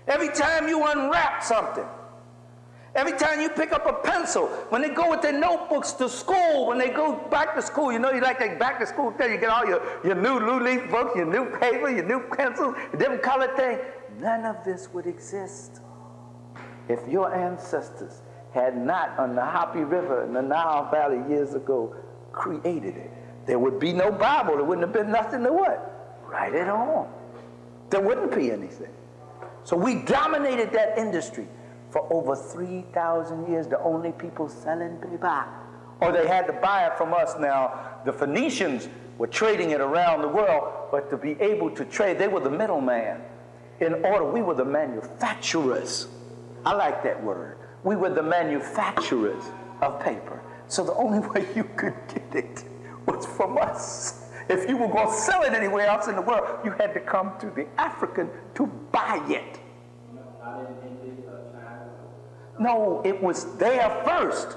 every time you unwrap something. Every time you pick up a pencil, when they go with their notebooks to school, when they go back to school, you know you like that back to school thing, you get all your, your new blue leaf books, your new paper, your new pencils, different color thing. None of this would exist if your ancestors had not on the Hapi River in the Nile Valley years ago created it. There would be no Bible. There wouldn't have been nothing to what? Write it on. There wouldn't be anything. So we dominated that industry for over 3,000 years, the only people selling paper. Or they had to buy it from us now. The Phoenicians were trading it around the world, but to be able to trade, they were the middleman. In order, we were the manufacturers. I like that word. We were the manufacturers of paper. So the only way you could get it was from us. If you were going to sell it anywhere else in the world, you had to come to the African to buy it. No, it was there first.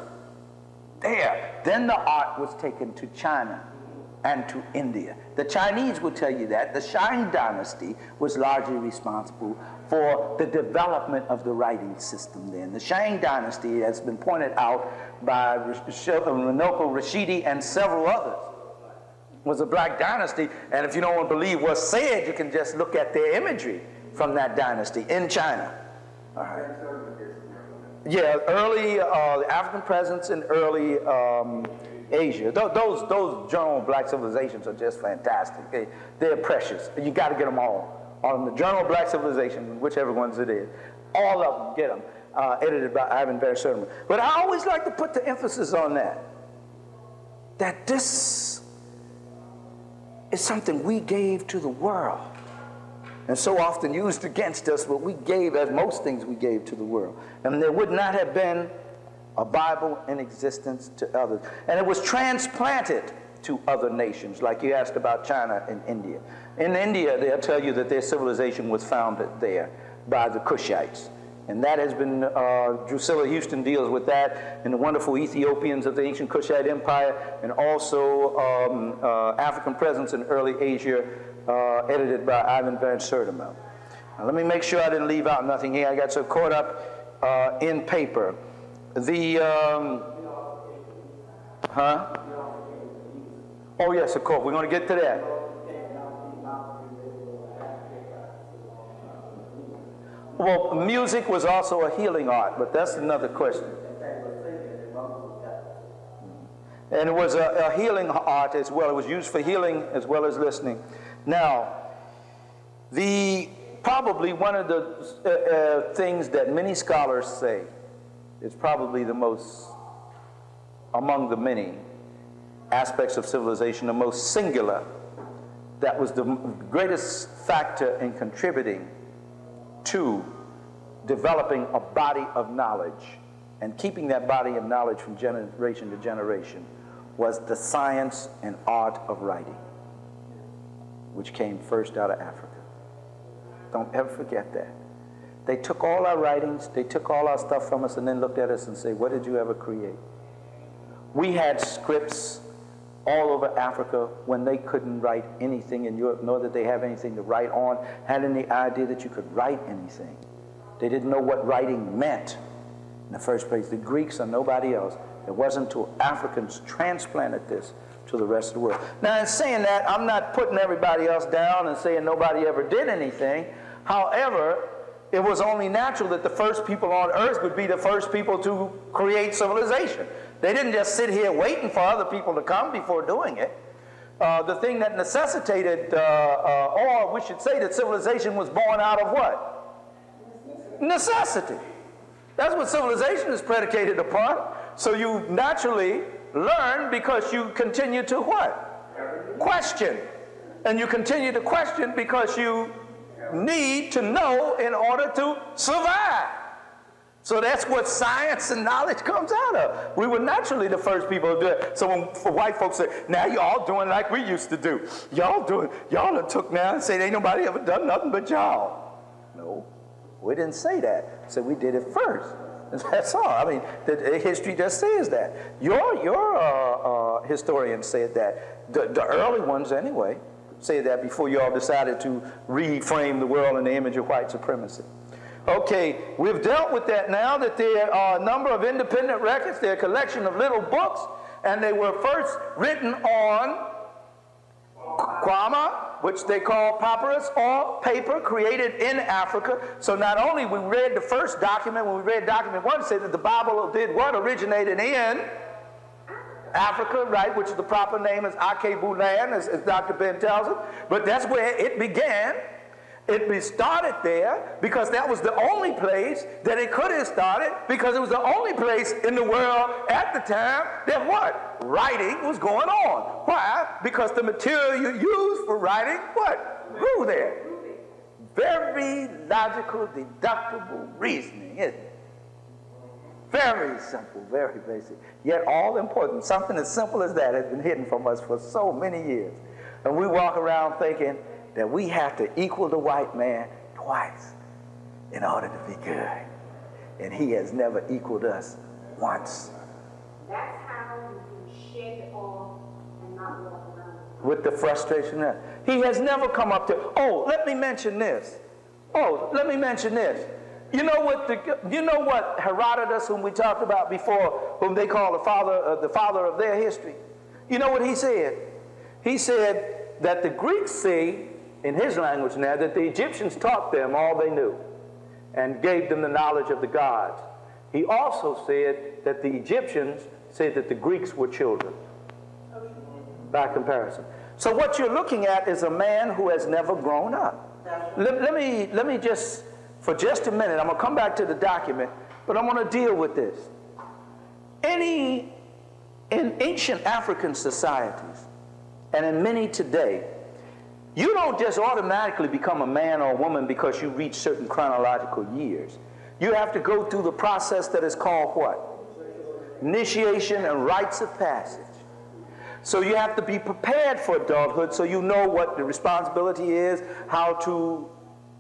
There. Then the art was taken to China and to India. The Chinese will tell you that. The Shang dynasty was largely responsible for the development of the writing system then. The Shang dynasty has been pointed out by Runoko uh, Rashidi and several others was a black dynasty. And if you don't want to believe what's said, you can just look at their imagery from that dynasty in China. All right. Yeah, early uh, African presence in early um, Asia. Th those those journal of black civilizations are just fantastic. They, they're precious. You got to get them all. On the Journal of Black Civilization, whichever ones it is, all of them, get them. Uh, edited by Ivan Van Sertima. But I always like to put the emphasis on that. That this is something we gave to the world and so often used against us, what we gave, as most things we gave to the world. And there would not have been a Bible in existence to others. And it was transplanted to other nations, like you asked about China and India. In India, they'll tell you that their civilization was founded there by the Kushites. And that has been, uh, Drusilla Houston deals with that and the wonderful Ethiopians of the ancient Kushite Empire and also um, uh, African presence in early Asia, uh, edited by Ivan van Sertima. Now, let me make sure I didn't leave out nothing here. I got so caught up uh, in paper. The, um, huh? Oh, yes, of course. We're going to get to that. Well, music was also a healing art, but that's another question. And it was a, a, healing art as well. It was used for healing as well as listening. Now, the probably one of the uh, uh, things that many scholars say is probably the most, among the many aspects of civilization, the most singular, that was the greatest factor in contributing to developing a body of knowledge and keeping that body of knowledge from generation to generation was the science and art of writing, which came first out of Africa. Don't ever forget that. They took all our writings, they took all our stuff from us, and then looked at us and said, What did you ever create? We had scripts all over Africa when they couldn't write anything in Europe, nor did they have anything to write on, had any idea that you could write anything. They didn't know what writing meant in the first place. The Greeks or nobody else. It wasn't until Africans transplanted this to the rest of the world. Now, in saying that, I'm not putting everybody else down and saying nobody ever did anything. However, it was only natural that the first people on earth would be the first people to create civilization. They didn't just sit here waiting for other people to come before doing it. Uh, the thing that necessitated, uh, uh, or we should say that civilization was born out of what? Necessity. That's what civilization is predicated upon. So you naturally learn because you continue to what? Question. And you continue to question because you need to know in order to survive. So that's what science and knowledge comes out of. We were naturally the first people to do it. So when white folks say, now y'all doing like we used to do. Y'all doing, y'all took now and say ain't nobody ever done nothing but y'all. No, we didn't say that. Said we did it first. That's all. I mean, the, history just says that. Your, your uh, uh, historians said that. The, the early ones, anyway, say that before you all decided to reframe the world in the image of white supremacy. Okay, we've dealt with that now that there are a number of independent records. They're a collection of little books, and they were first written on Kwama, which they call papyrus or paper created in Africa. So not only we read the first document, when we read document one, said that the Bible did what? Originated in Africa, right, which is the proper name is Akebu land, as, as Dr. Ben tells us. But that's where it began. It started there because that was the only place that it could have started because it was the only place in the world at the time that what? Writing was going on. Why? Because the material you used for writing, what? Grew there. Very logical, deductible reasoning, isn't it? Very simple, very basic, yet all important. Something as simple as that has been hidden from us for so many years. And we walk around thinking, that we have to equal the white man twice in order to be good. And he has never equaled us once. That's how you shed off and not walk around. With the frustration there. He has never come up to, oh, let me mention this. Oh, let me mention this. You know what the, you know what Herodotus, whom we talked about before, whom they call the father, uh, the father of their history. You know what he said? He said that the Greeks say in his language now, that the Egyptians taught them all they knew and gave them the knowledge of the gods. He also said that the Egyptians said that the Greeks were children by comparison. So what you're looking at is a man who has never grown up. Let, let, me, let me just, for just a minute, I'm going to come back to the document, but I want to deal with this. Any, in ancient African societies, and in many today, you don't just automatically become a man or a woman because you reach certain chronological years. You have to go through the process that is called what? Initiation and rites of passage. So you have to be prepared for adulthood so you know what the responsibility is, how to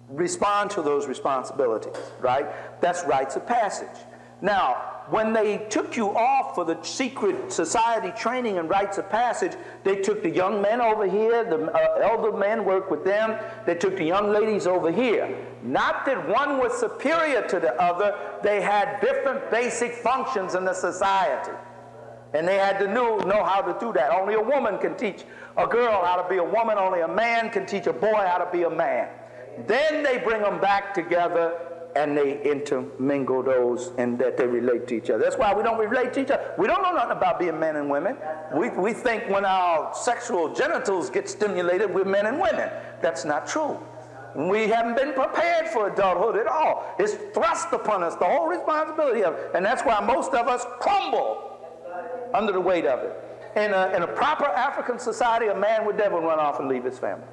respond to those responsibilities, right? That's rites of passage. Now, when they took you off for the secret society training and rites of passage, they took the young men over here, the uh, elder men worked with them, they took the young ladies over here. Not that one was superior to the other, they had different basic functions in the society. And they had to know, know how to do that. Only a woman can teach a girl how to be a woman, only a man can teach a boy how to be a man. Then they bring them back together and they intermingle those and that they relate to each other. That's why we don't relate to each other. We don't know nothing about being men and women. We, we think when our sexual genitals get stimulated, we're men and women. That's not true. We haven't been prepared for adulthood at all. It's thrust upon us, the whole responsibility of it. And that's why most of us crumble under the weight of it. In a, in a proper African society, a man would never run off and leave his family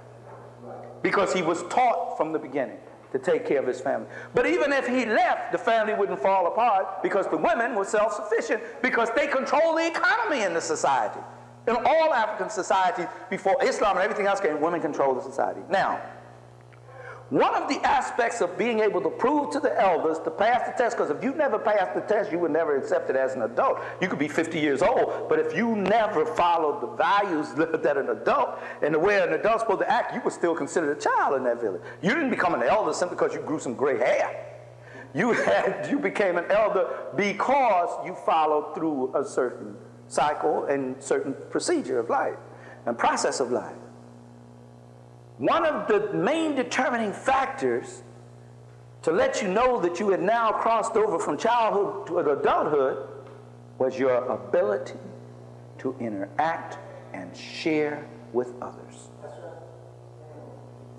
because he was taught from the beginning to take care of his family. But even if he left, the family wouldn't fall apart because the women were self-sufficient because they control the economy in the society. In all African societies before Islam and everything else came, women control the society. Now, one of the aspects of being able to prove to the elders to pass the test, because if you never passed the test, you were never accepted as an adult. You could be 50 years old, but if you never followed the values that an adult and the way an adult's supposed to act, you were still considered a child in that village. You didn't become an elder simply because you grew some gray hair. You, had, you became an elder because you followed through a certain cycle and certain procedure of life and process of life. One of the main determining factors to let you know that you had now crossed over from childhood to adulthood was your ability to interact and share with others.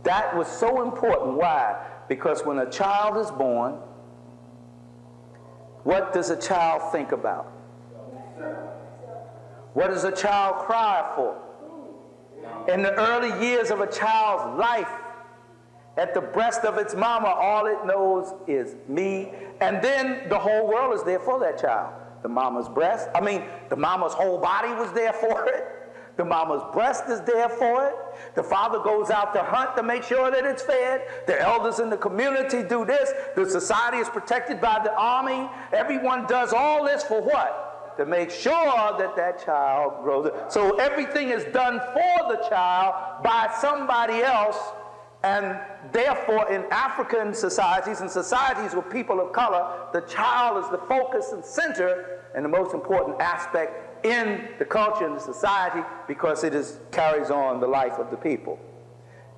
That was so important. Why? Because when a child is born, what does a child think about? What does a child cry for? In the early years of a child's life, at the breast of its mama, all it knows is me. And then the whole world is there for that child. The mama's breast, I mean, the mama's whole body was there for it. The mama's breast is there for it. The father goes out to hunt to make sure that it's fed. The elders in the community do this. The society is protected by the army. Everyone does all this for what? To make sure that that child grows up. So everything is done for the child by somebody else. And therefore, in African societies and societies with people of color, the child is the focus and center and the most important aspect in the culture and the society because it is, carries on the life of the people.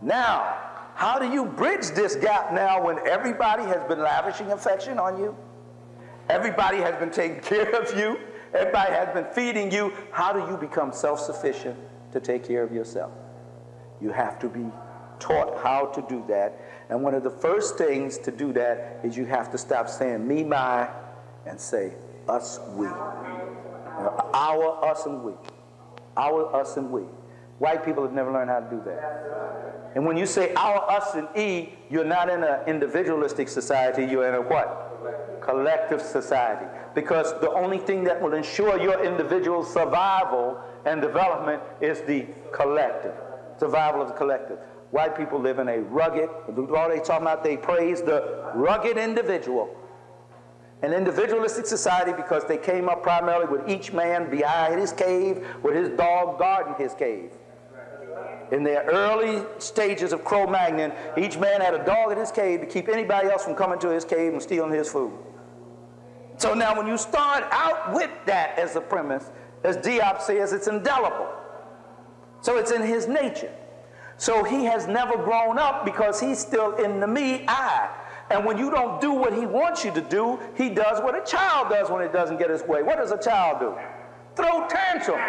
Now, how do you bridge this gap now when everybody has been lavishing affection on you? Everybody has been taking care of you. Everybody has been feeding you. How do you become self sufficient to take care of yourself? You have to be taught how to do that. And one of the first things to do that is you have to stop saying me, my, and say us, we. Uh, our, us, and we. Our, us, and we. White people have never learned how to do that. And when you say our, us, and e, you're not in an individualistic society, you're in a what? Collective society because the only thing that will ensure your individual survival and development is the collective, survival of the collective. White people live in a rugged, all they talking about, they praise the rugged individual. An individualistic society because they came up primarily with each man behind his cave, with his dog guarding his cave. In their early stages of Cro-Magnon, each man had a dog in his cave to keep anybody else from coming to his cave and stealing his food. So now when you start out with that as a premise, as Diop says, it's indelible. So it's in his nature. So he has never grown up because he's still in the me, I. And when you don't do what he wants you to do, he does what a child does when it doesn't get his way. What does a child do? Throw tantrum.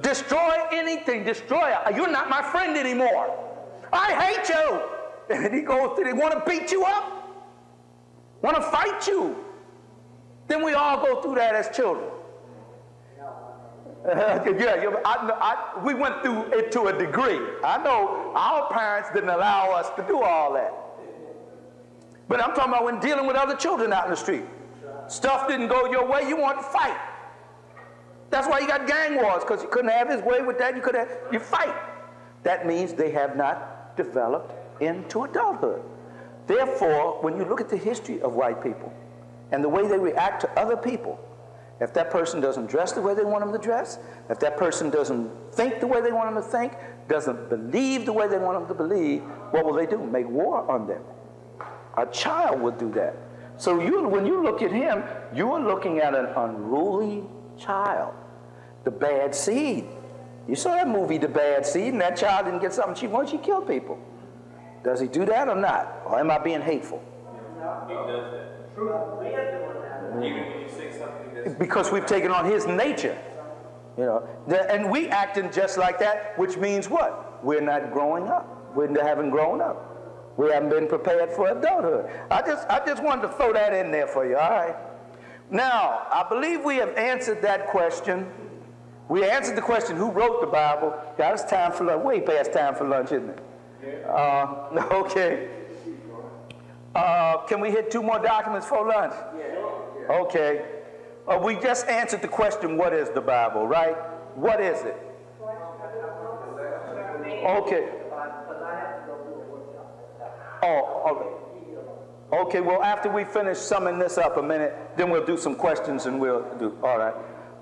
Destroy anything. Destroy it. You're not my friend anymore. I hate you. And he goes, did he want to beat you up? Want to fight you. Then we all go through that as children. Yeah, I, I, we went through it to a degree. I know our parents didn't allow us to do all that. But I'm talking about when dealing with other children out in the street. Stuff didn't go your way, you want to fight. That's why you got gang wars, because you couldn't have his way with that. You could have, you fight. That means they have not developed into adulthood. Therefore, when you look at the history of white people and the way they react to other people, if that person doesn't dress the way they want them to dress, if that person doesn't think the way they want them to think, doesn't believe the way they want them to believe, what will they do? Make war on them. A child would do that. So you, when you look at him, you are looking at an unruly child, the bad seed. You saw that movie, The Bad Seed, and that child didn't get something she wanted, she killed people. Does he do that or not? Or am I being hateful? Because we've taken on his nature. You know, and we acting just like that, which means what? We're not growing up. We haven't grown up. We haven't been prepared for adulthood. I just, I just wanted to throw that in there for you, all right? Now, I believe we have answered that question. We answered the question, who wrote the Bible? Yeah, it's time for lunch. Way past time for lunch, isn't it? Uh, okay. Uh, can we hit two more documents for lunch? Okay. Uh, we just answered the question, what is the Bible, right? What is it? Okay. Oh, okay. Okay, well, after we finish summing this up a minute, then we'll do some questions and we'll do, all right.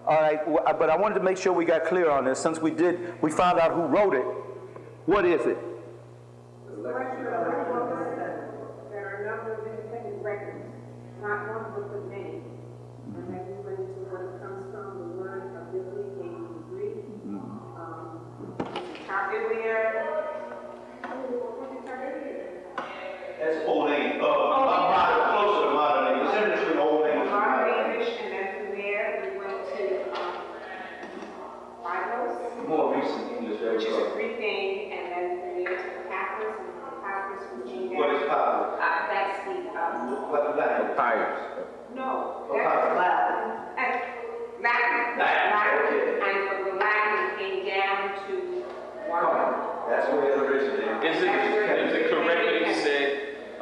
All right, uh, but I wanted to make sure we got clear on this. Since we did, we found out who wrote it. What is it? There are a number of independent records, not one but the many. And then we went into where it comes from, the word of Biblia came from Greek. Um, Tarbilia. What is Tarbilia? That's old English, uh, modern, closer to modern English, it's in between old English and Modern modern. English, and then from there, we went to, um, Bibles, More recent English, there which we is a go. Greek thing, and then from there to the papyrus, and from the papyrus, we came down. What is papyrus? Uh, that's the, um, What language? fires. No, Oh, that's Latin. uh, Latin. Latin, okay. And from the Latin it came down to one. That's where it originated. Is it, is it correct that he said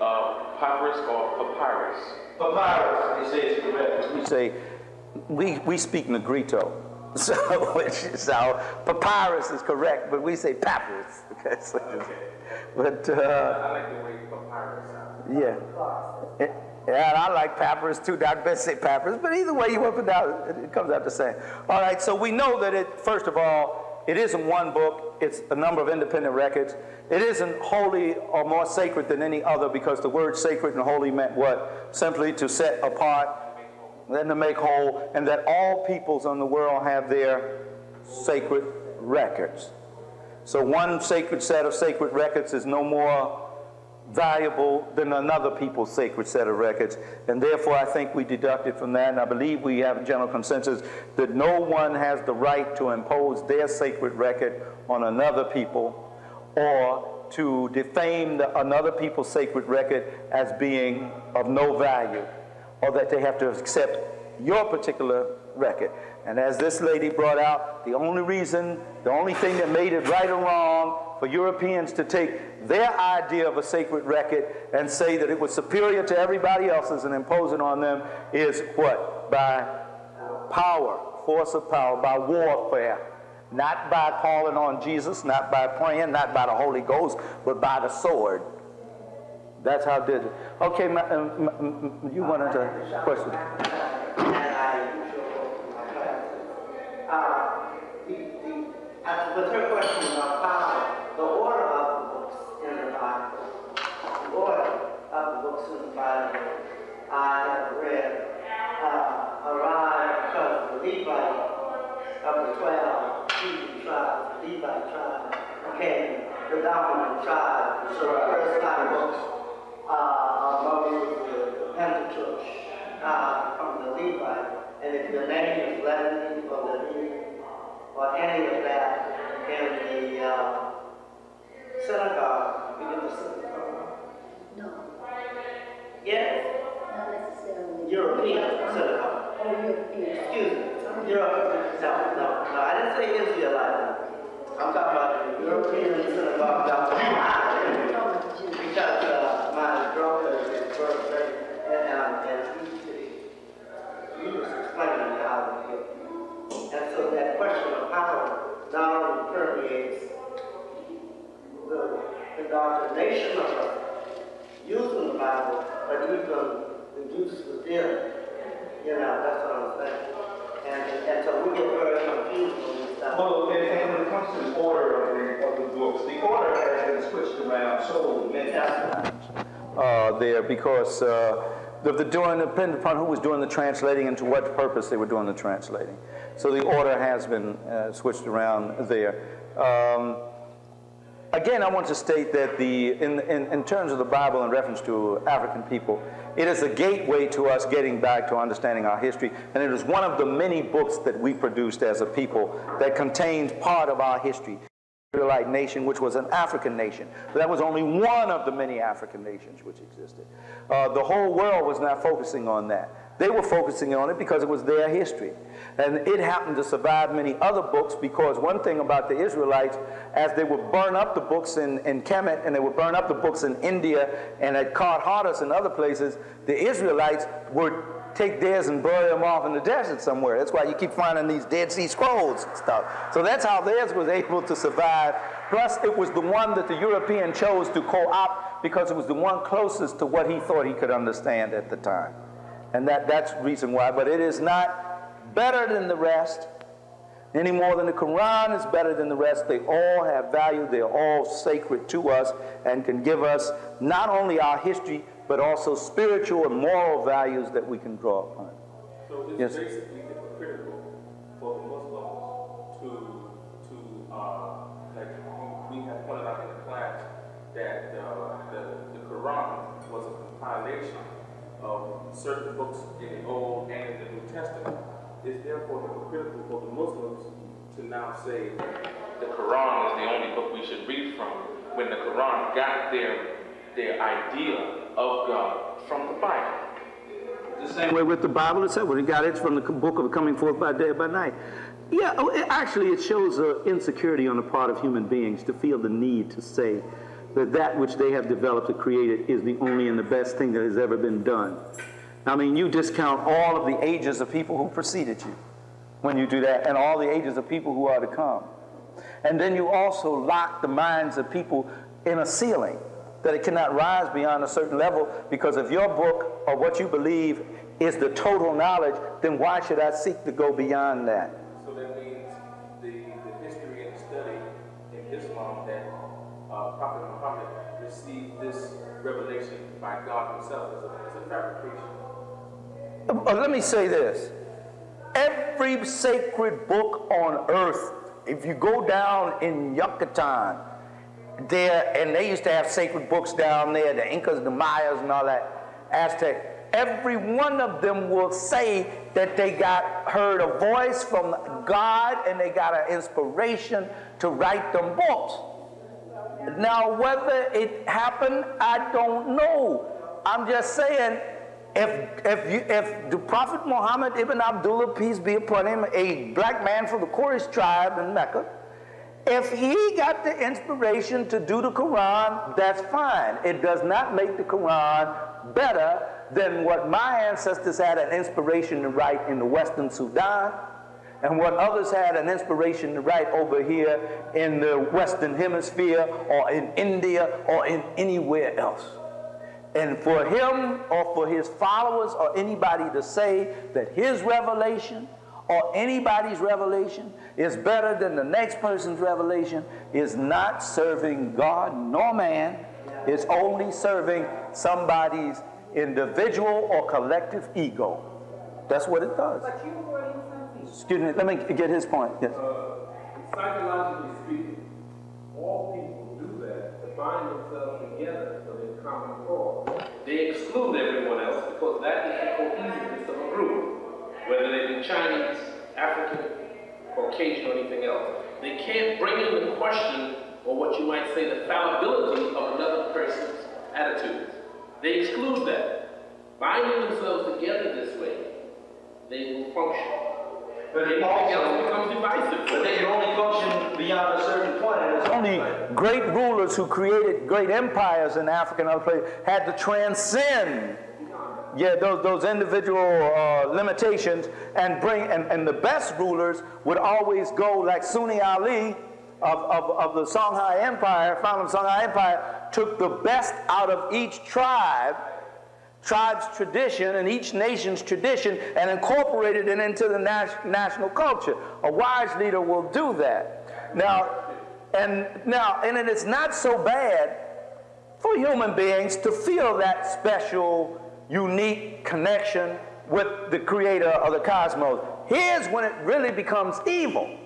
uh, papyrus or papyrus? Papyrus, they say it's correct. We say, we, we speak Negrito. So, which is our, papyrus is correct, but we say papyrus. Okay, so, But, uh, I like the way papyrus sounds. yeah. Yeah, and I like papyrus too. Dr. Best say papyrus, but either way you up and down, it, it comes out the same. All right, so we know that it, first of all, it isn't one book, it's a number of independent records. It isn't holy or more sacred than any other because the word sacred and holy meant what? Simply to set apart, then to make whole, and that all peoples on the world have their sacred records. So one sacred set of sacred records is no more valuable than another people's sacred set of records. And therefore, I think we deducted from that, and I believe we have a general consensus that no one has the right to impose their sacred record on another people or to defame the, another people's sacred record as being of no value or that they have to accept your particular record. And as this lady brought out, the only reason, the only thing that made it right or wrong for Europeans to take their idea of a sacred record and say that it was superior to everybody else's and impose it on them is what? By power, force of power, by warfare. Not by calling on Jesus, not by praying, not by the Holy Ghost, but by the sword. That's how it did it. Okay, ma- um, m- m- m- you wanted to question. I my the, the, uh, question about the order of the books in the Bible, the order of the books in the Bible, I have read, uh, arrived because the Levite of the twelve Hebrew tribes, the Levite tribe, became the dominant tribe. So the first five books uh, Moses, the Pentateuch, uh, from the Levite. And if your name is Lebanon or the Levi or any of that in the uh, synagogue, you get the synagogue. No, Yes, not necessarily. European synagogue. Oh, European. Excuse me. Europe, no, no, no, I didn't say Israelite. I'm talking about the European synagogue down the Talking about Jews. Because uh, and so that indoctrination of us using the Bible, but even the use within. You know, that's what I'm saying. And, and so we get very confused when it comes to the order of the books, the order has been switched around so many times uh, there because uh, of the doing depended upon who was doing the translating and to what purpose they were doing the translating. So the order has been uh, switched around there. Um, again, I want to state that the in, in, in terms of the Bible in reference to African people, it is a gateway to us getting back to understanding our history, and it is one of the many books that we produced as a people that contained part of our history. Israelite nation, which was an African nation. But that was only one of the many African nations which existed. Uh, the whole world was not focusing on that. They were focusing on it because it was their history. And it happened to survive many other books because one thing about the Israelites, as they would burn up the books in, in Kemet and they would burn up the books in India and at Karthadas and other places, the Israelites would take theirs and bury them off in the desert somewhere. That's why you keep finding these Dead Sea Scrolls and stuff. So that's how theirs was able to survive. Plus, it was the one that the European chose to co-opt because it was the one closest to what he thought he could understand at the time. And that, that's the reason why. But it is not better than the rest any more than the Quran is better than the rest. They all have value. They're all sacred to us and can give us not only our history, but also spiritual and moral values that we can draw upon. So it's Yes. basically hypocritical for the Muslims to, to, uh, like we have pointed out in the class, that, uh, the, the Quran was a compilation of certain books in the Old and in the New Testament. It's therefore hypocritical for the Muslims to now say the Quran is the only book we should read from, when the Quran got their, their idea of God from the Bible. The same way with the Bible itself. When he got it from the book of coming forth by day by night. Yeah, oh, actually, it shows uh, insecurity on the part of human beings to feel the need to say that that which they have developed and created is the only and the best thing that has ever been done. I mean, you discount all of the ages of people who preceded you when you do that, and all the ages of people who are to come. And then you also lock the minds of people in a ceiling that it cannot rise beyond a certain level because if your book or what you believe is the total knowledge, then why should I seek to go beyond that? So that means the, the history and the study in Islam that uh, Prophet Muhammad received this revelation by God himself as a, as a fabrication. Uh, Let me say this. Every sacred book on earth, if you go down in Yucatan, there, and they used to have sacred books down there, the Incas, the Mayas, and all that, Aztec, every one of them will say that they got heard a voice from God and they got an inspiration to write them books. Now, whether it happened, I don't know. I'm just saying, if, if, you, if the Prophet Muhammad ibn Abdullah, peace be upon him, a black man from the Quraysh tribe in Mecca, if he got the inspiration to do the Quran, that's fine. It does not make the Quran better than what my ancestors had an inspiration to write in the Western Sudan and what others had an inspiration to write over here in the Western Hemisphere or in India or in anywhere else. And for him or for his followers or anybody to say that his revelation or anybody's revelation is better than the next person's revelation is not serving God nor man. It's only serving somebody's individual or collective ego. That's what it does. But you brought. Excuse me, let me get his point. Yes. Uh, psychologically speaking, all people do that to bind themselves together for their common cause. They exclude everyone else because that is the cohesiveness of a group, whether they be Chinese, African, Caucasian, or anything else. They can't bring into question, or what you might say, the fallibility of another person's attitudes. They exclude that. Binding themselves together this way, they will function. But Anything it else also, becomes divisive. but they can only function beyond a certain point, and it's Only great rulers who created great empires in Africa and other places had to transcend yeah, those, those individual uh, limitations and bring, and, and the best rulers would always go like Sunni Ali of, of, of the Songhai Empire, founder of Songhai Empire, took the best out of each tribe, tribe's tradition and each nation's tradition and incorporated it into the nas- national culture. A wise leader will do that. Now, and now, and it is not so bad for human beings to feel that special, unique connection with the creator of the cosmos. Here's when it really becomes evil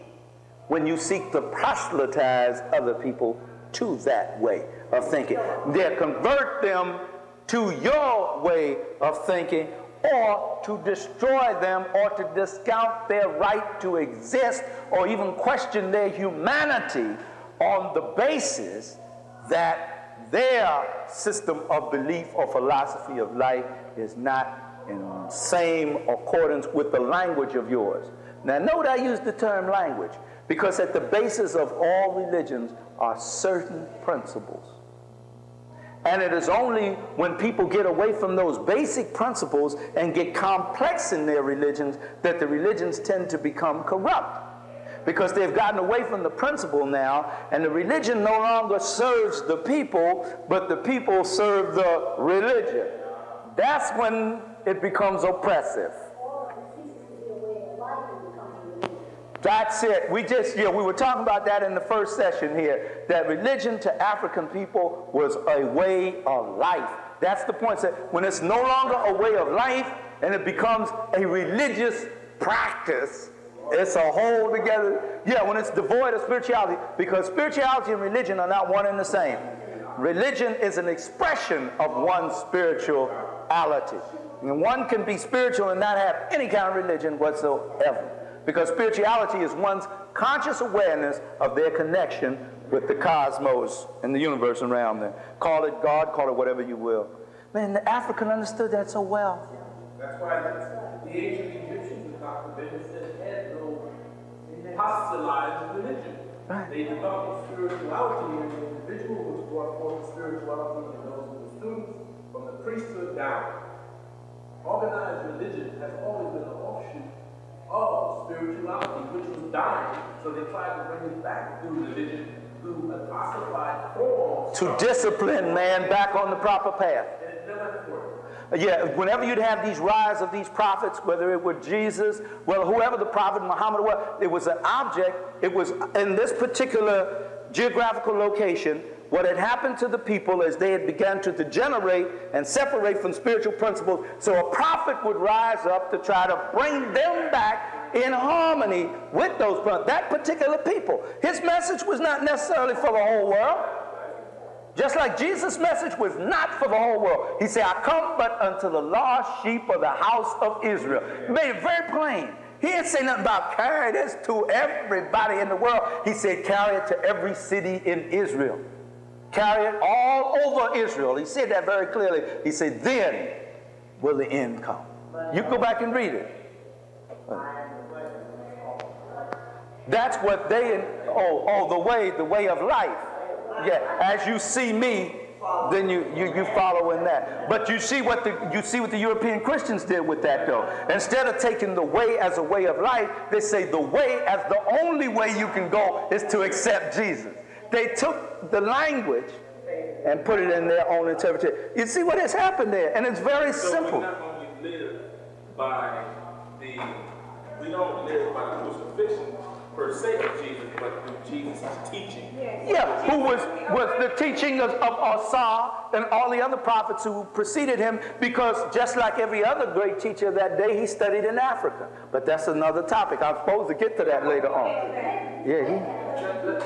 when you seek to proselytize other people to that way of thinking. They convert them to your way of thinking or to destroy them or to discount their right to exist or even question their humanity on the basis that their system of belief or philosophy of life is not in same accordance with the language of yours. Now, note I use the term language because at the basis of all religions are certain principles. And it is only when people get away from those basic principles and get complex in their religions that the religions tend to become corrupt. Because they've gotten away from the principle now, and the religion no longer serves the people, but the people serve the religion. That's when it becomes oppressive. That's it. We just, yeah, we were talking about that in the first session here. That religion to African people was a way of life. That's the point. When it's no longer a way of life and it becomes a religious practice, it's a whole together. Yeah, when it's devoid of spirituality, because spirituality and religion are not one and the same. Religion is an expression of one's spirituality. And one can be spiritual and not have any kind of religion whatsoever. Because spirituality is one's conscious awareness of their connection with the cosmos and the universe around them. Call it God, call it whatever you will. Man, the African understood that so well. That's why the ancient Egyptians, as Dr. Bennett said, had no apostolized religion. Right. They developed spirituality, in the individual was brought forth spirituality in those who were students from the priesthood down. Organized religion has always been an offshoot of spirituality, which was dying. So they tried to bring it back through religion, through apostolified forms. To discipline man back on the proper path. Yeah, whenever you'd have these rise of these prophets, whether it was Jesus, well, whoever the prophet Muhammad was, it was an object. It was in this particular geographical location. What had happened to the people is they had begun to degenerate and separate from spiritual principles. So a prophet would rise up to try to bring them back in harmony with those that particular people. His message was not necessarily for the whole world. Just like Jesus' message was not for the whole world. He said, I come but unto the lost sheep of the house of Israel. He made it very plain. He didn't say nothing about carry this to everybody in the world. He said, carry it to every city in Israel. Carry it all over Israel. He said that very clearly. He said, then will the end come. You go back and read it. That's what they, oh, oh, the way, the way of life. Yeah, as you see me, then you, you, you follow in that. But you see what the you see what the European Christians did with that though. Instead of taking the way as a way of life, they say the way as the only way you can go is to accept Jesus. They took the language and put it in their own interpretation. You see what has happened there, and it's very So simple. we not only live by the, we don't live by the crucifixion per se of Jesus, but through Jesus' teaching. Yeah, who was, was the teaching of, of Asa and all the other prophets who preceded him, because just like every other great teacher that day, he studied in Africa. But that's another topic. I'm supposed to get to that later on. Yeah, he, This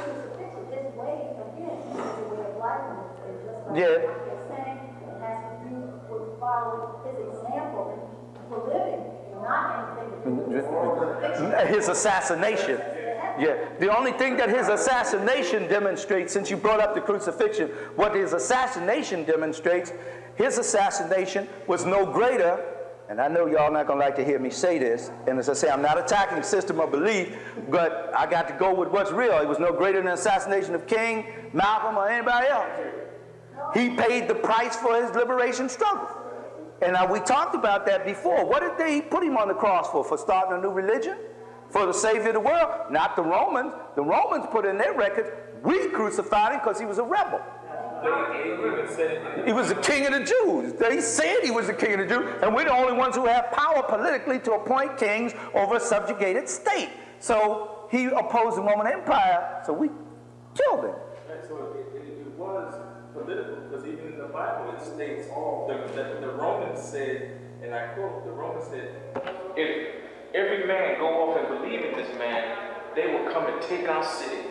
way, again, is a way of life, and it's just like Yeah. you're saying, it has to do with following his example for living, not anything to do with crucifixion. his assassination. Yeah, the only thing that his assassination demonstrates, since you brought up the crucifixion, what his assassination demonstrates, his assassination was no greater, and I know y'all not gonna like to hear me say this, and as I say, I'm not attacking system of belief, but I got to go with what's real. It was no greater than the assassination of King, Malcolm, or anybody else. He paid the price for his liberation struggle. And uh, we talked about that before. What did they put him on the cross for? For starting a new religion? For the Savior of the world? Not the Romans. The Romans put in their records, we crucified him because he was a rebel. He was the king of the Jews. They said he was the king of the Jews, and we're the only ones who have power politically to appoint kings over a subjugated state. So he opposed the Roman Empire, so we killed him. So it, was political, because even in the Bible it states the, the, the Romans said, and I quote, the Romans said, if every man go off and believe in this man, they will come and take our city.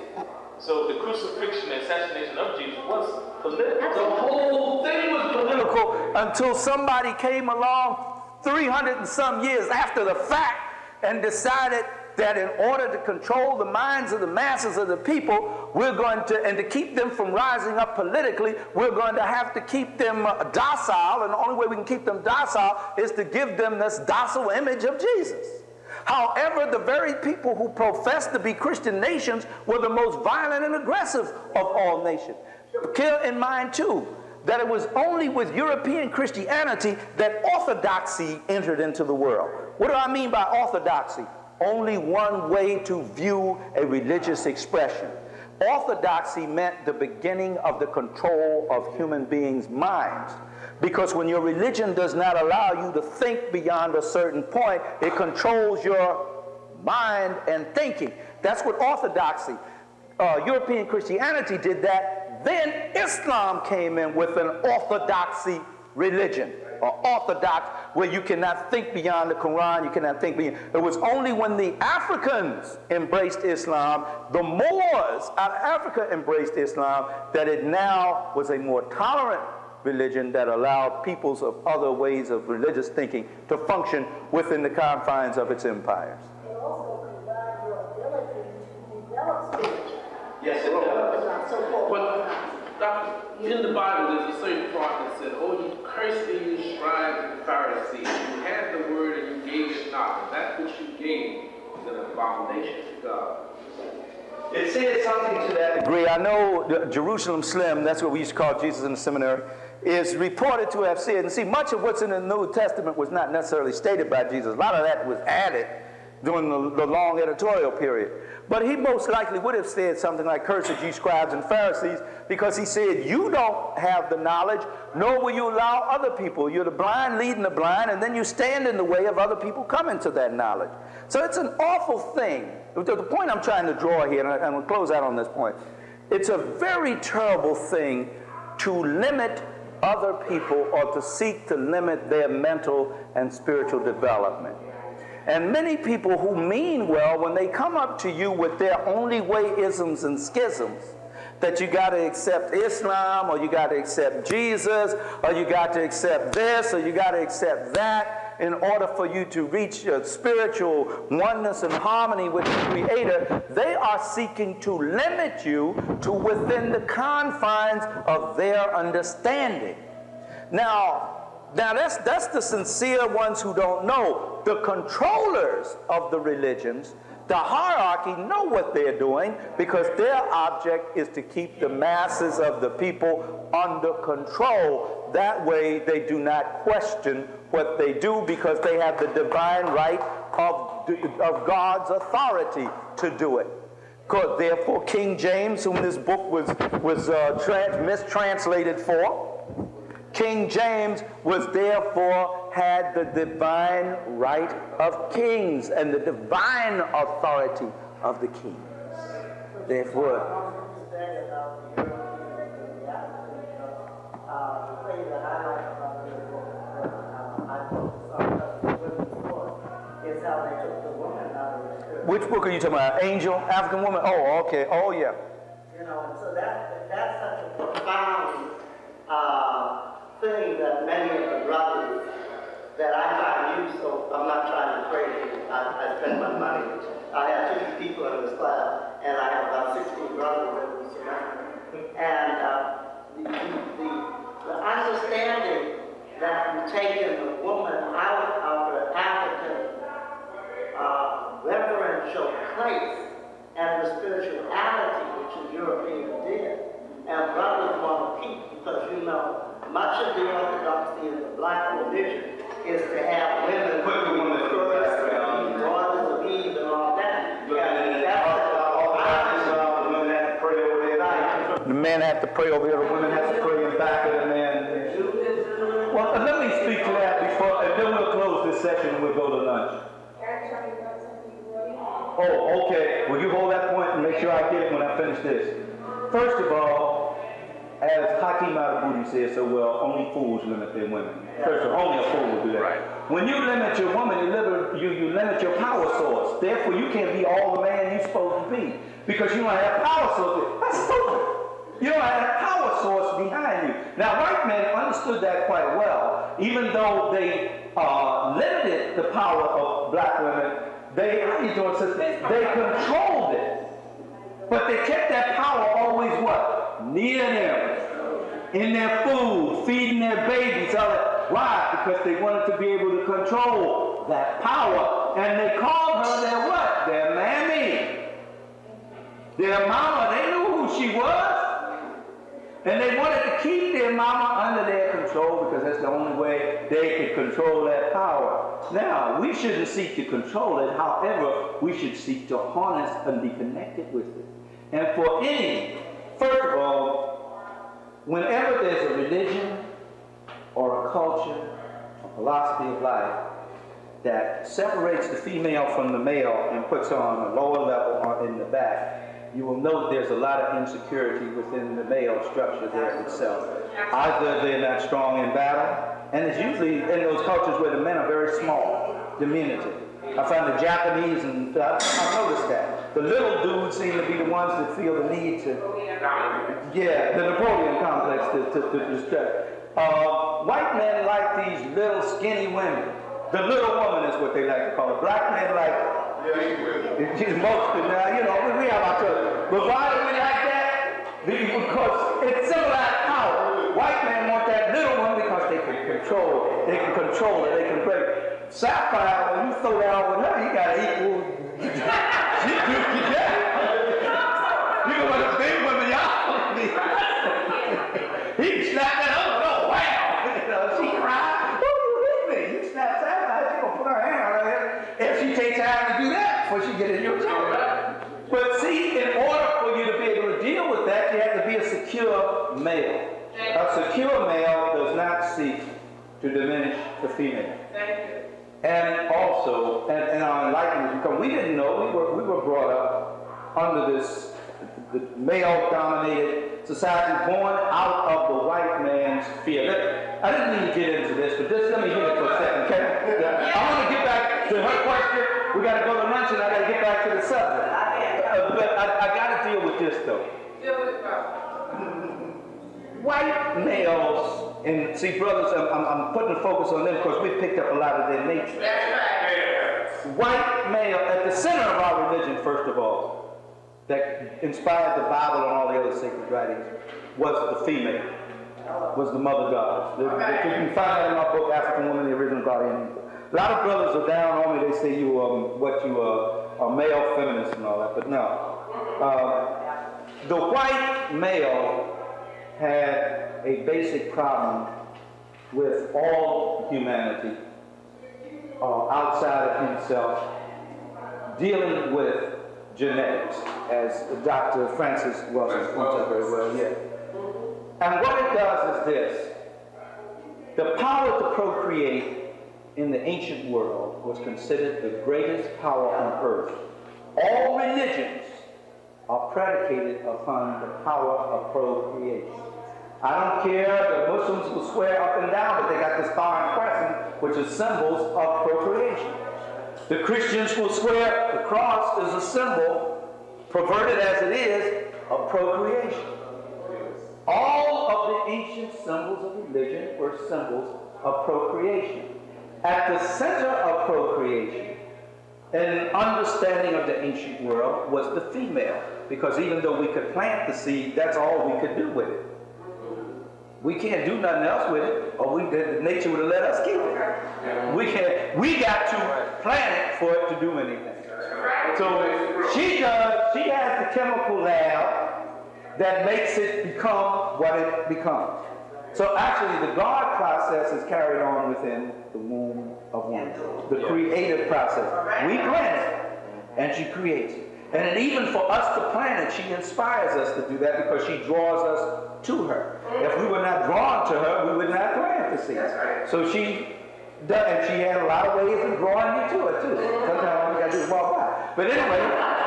So the crucifixion and assassination of Jesus was political. The whole thing was political until somebody came along 300 and some years after the fact and decided that in order to control the minds of the masses of the people, we're going to, and to keep them from rising up politically, we're going to have to keep them uh, docile. And the only way we can keep them docile is to give them this docile image of Jesus. However, the very people who profess to be Christian nations were the most violent and aggressive of all nations. Keep in mind, too, that it was only with European Christianity that orthodoxy entered into the world. What do I mean by orthodoxy? Only one way to view a religious expression. Orthodoxy meant the beginning of the control of human beings' minds. Because when your religion does not allow you to think beyond a certain point, it controls your mind and thinking. That's what orthodoxy, uh, European Christianity did that. Then Islam came in with an orthodoxy religion or orthodox where you cannot think beyond the Quran, you cannot think beyond. It was only when the Africans embraced Islam, the Moors out of Africa embraced Islam, that it now was a more tolerant religion that allowed peoples of other ways of religious thinking to function within the confines of its empires. It also provides your ability to develop spiritual. Yes, it does. So But Doctor, in the Bible, there's a certain part that said, "Oh, you cursed these scribes and Pharisees. You had the word and you gave it not. That which you gave is an abomination to God." It said something to that degree. I know Jerusalem Slim, that's what we used to call Jesus in the seminary, is reported to have said, and see, much of what's in the New Testament was not necessarily stated by Jesus. A lot of that was added during the, the long editorial period. But he most likely would have said something like, Cursed ye scribes and Pharisees, because he said, You don't have the knowledge, nor will you allow other people. You're the blind leading the blind, and then you stand in the way of other people coming to that knowledge. So it's an awful thing. The point I'm trying to draw here, and I'm going to close out on this point, it's a very terrible thing to limit other people or to seek to limit their mental and spiritual development. And many people who mean well, when they come up to you with their only way isms and schisms, that you got to accept Islam, or you got to accept Jesus, or you got to accept this, or you got to accept that, in order for you to reach a spiritual oneness and harmony with the Creator, they are seeking to limit you to within the confines of their understanding. Now, now that's, that's the sincere ones who don't know. The controllers of the religions, the hierarchy know what they're doing because their object is to keep the masses of the people under control. That way they do not question what they do because they have the divine right of, of God's authority to do it. Because therefore King James, whom this book was, was uh, trans- mistranslated for, King James was therefore had the divine right of kings and the divine authority of the kings. Therefore, Which book are you talking about? Angel, African woman? Oh, okay. Oh, yeah. You know, and so that, that's such a profound uh, thing that many of the brothers that I find useful, I'm not trying to trade I, I spend my money. I have 50 people in this class, and I have about 16 brothers we surround. And uh, the, the, the, understanding that you've taken the woman out of the African uh, reverential place and the spirituality which the Europeans did, and brothers want to keep because you know much of the orthodoxy of the black religion is to have women put the first, of Eve and all that. The men have to pray over their. The men have to pray over the women have to pray in back of the men. Well, let me speak to that before, and then we'll close this session and we'll go to lunch. Oh, okay. Will you hold that point and make sure I get it when I finish this? First of all, as Hakim al says so well, only fools limit their women. First of all, only a fool will do that. Right. When you limit your woman, you limit, you, you limit your power source. Therefore, you can't be all the man you're supposed to be because you don't have power source. That's stupid. You don't have a power source behind you. Now, white men understood that quite well, even though they uh, limited the power of black women. They, how you doing, sister? They controlled it. But they kept that power always what? Near them. In their food, feeding their babies. Why? Because they wanted to be able to control that power. And they called her their what? Their mammy. Their mama. They knew who she was. And they wanted to keep their mama under their control because that's the only way they could control that power. Now, we shouldn't seek to control it. However, we should seek to harness and be connected with it. And for any, first of all, whenever there's a religion or a culture, a philosophy of life that separates the female from the male and puts her on a lower level or in the back, you will note there's a lot of insecurity within the male structure there itself. Either they're not strong in battle, and it's usually in those cultures where the men are very small, diminutive. I find the Japanese, and I, have noticed that. The little dudes seem to be the ones that feel the need to, yeah, the Napoleon complex to, to, to distract. Uh, white men like these little skinny women. The little woman is what they like to call it. Black men like Yeah, She's mostly now, you know, we have our church. But why do we like that? Because it symbolizes power. White men want that little one because they can control. They can control it. They can break. Sapphire, when you throw down with her, you got to equal. She do yeah. You know what a big woman, y'all. he can snap that up. Oh, wow. You know, she cried. Who you with me? You snap Sapphire, she gonna put her hand on her head. If she takes time to do that before she get in your chair. But see, in order for you to be able to deal with that, you have to be a secure male. A secure male does not seek to diminish the female. And also, and, and our enlightenment, because we didn't know, we were, we were brought up under this the male-dominated society born out of the white man's fear. I didn't mean to get into this, but just let me hear it for a second, okay? I want to get back to her question. We got to go to lunch, and I got to get back to the subject. Uh, but I, I got to deal with this, though. White males, and see, brothers, I'm, I'm, I'm putting the focus on them because we picked up a lot of their nature. That's right. White male, at the center of our religion, first of all, that inspired the Bible and all the other sacred writings, was the female, was the mother goddess. The, the, you can find that in my book, African Woman, the Original Guardian. A lot of brothers are down on me. They say you um, what you are, a male feminist and all that, but no. Uh, the white male had a basic problem with all humanity uh, outside of himself, dealing with genetics, as Dr. Frances Welsing points out very well, yeah. And what it does is this. The power to procreate in the ancient world was considered the greatest power on earth. All religions are predicated upon the power of procreation. I don't care, the Muslims will swear up and down that they got this star and crescent, which are symbols of procreation. The Christians will swear the cross is a symbol, perverted as it is, of procreation. All of the ancient symbols of religion were symbols of procreation. At the center of procreation, an understanding of the ancient world was the female, because even though we could plant the seed, that's all we could do with it. We can't do nothing else with it, or we, the, nature would have let us keep it. We can't. We got to plant it for it to do anything. So she does. She has the chemical lab that makes it become what it becomes. So actually, the God process is carried on within the womb of woman. The creative process. We plant it, and she creates it. And even for us to plant it, she inspires us to do that because she draws us to her. If we were not drawn to her, we would not plant the seed. So she does, And she had a lot of ways of drawing you to it, too. Sometimes you got to do walk by. But anyway,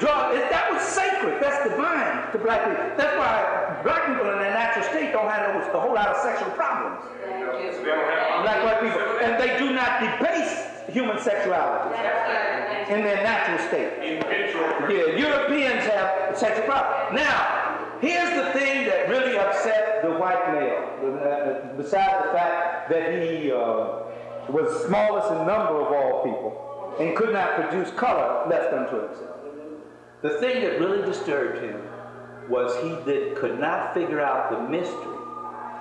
draw, that was sacred. That's divine to black people. That's why black people in their natural state don't have a whole lot of sexual problems. Black white people. And they do not debase human sexuality in their natural state. Yeah, Europeans have sexual problems. Now, here's the thing that really upset the white male, besides the fact that he uh, was smallest in number of all people and could not produce color left unto himself. The thing that really disturbed him was he did, could not figure out the mystery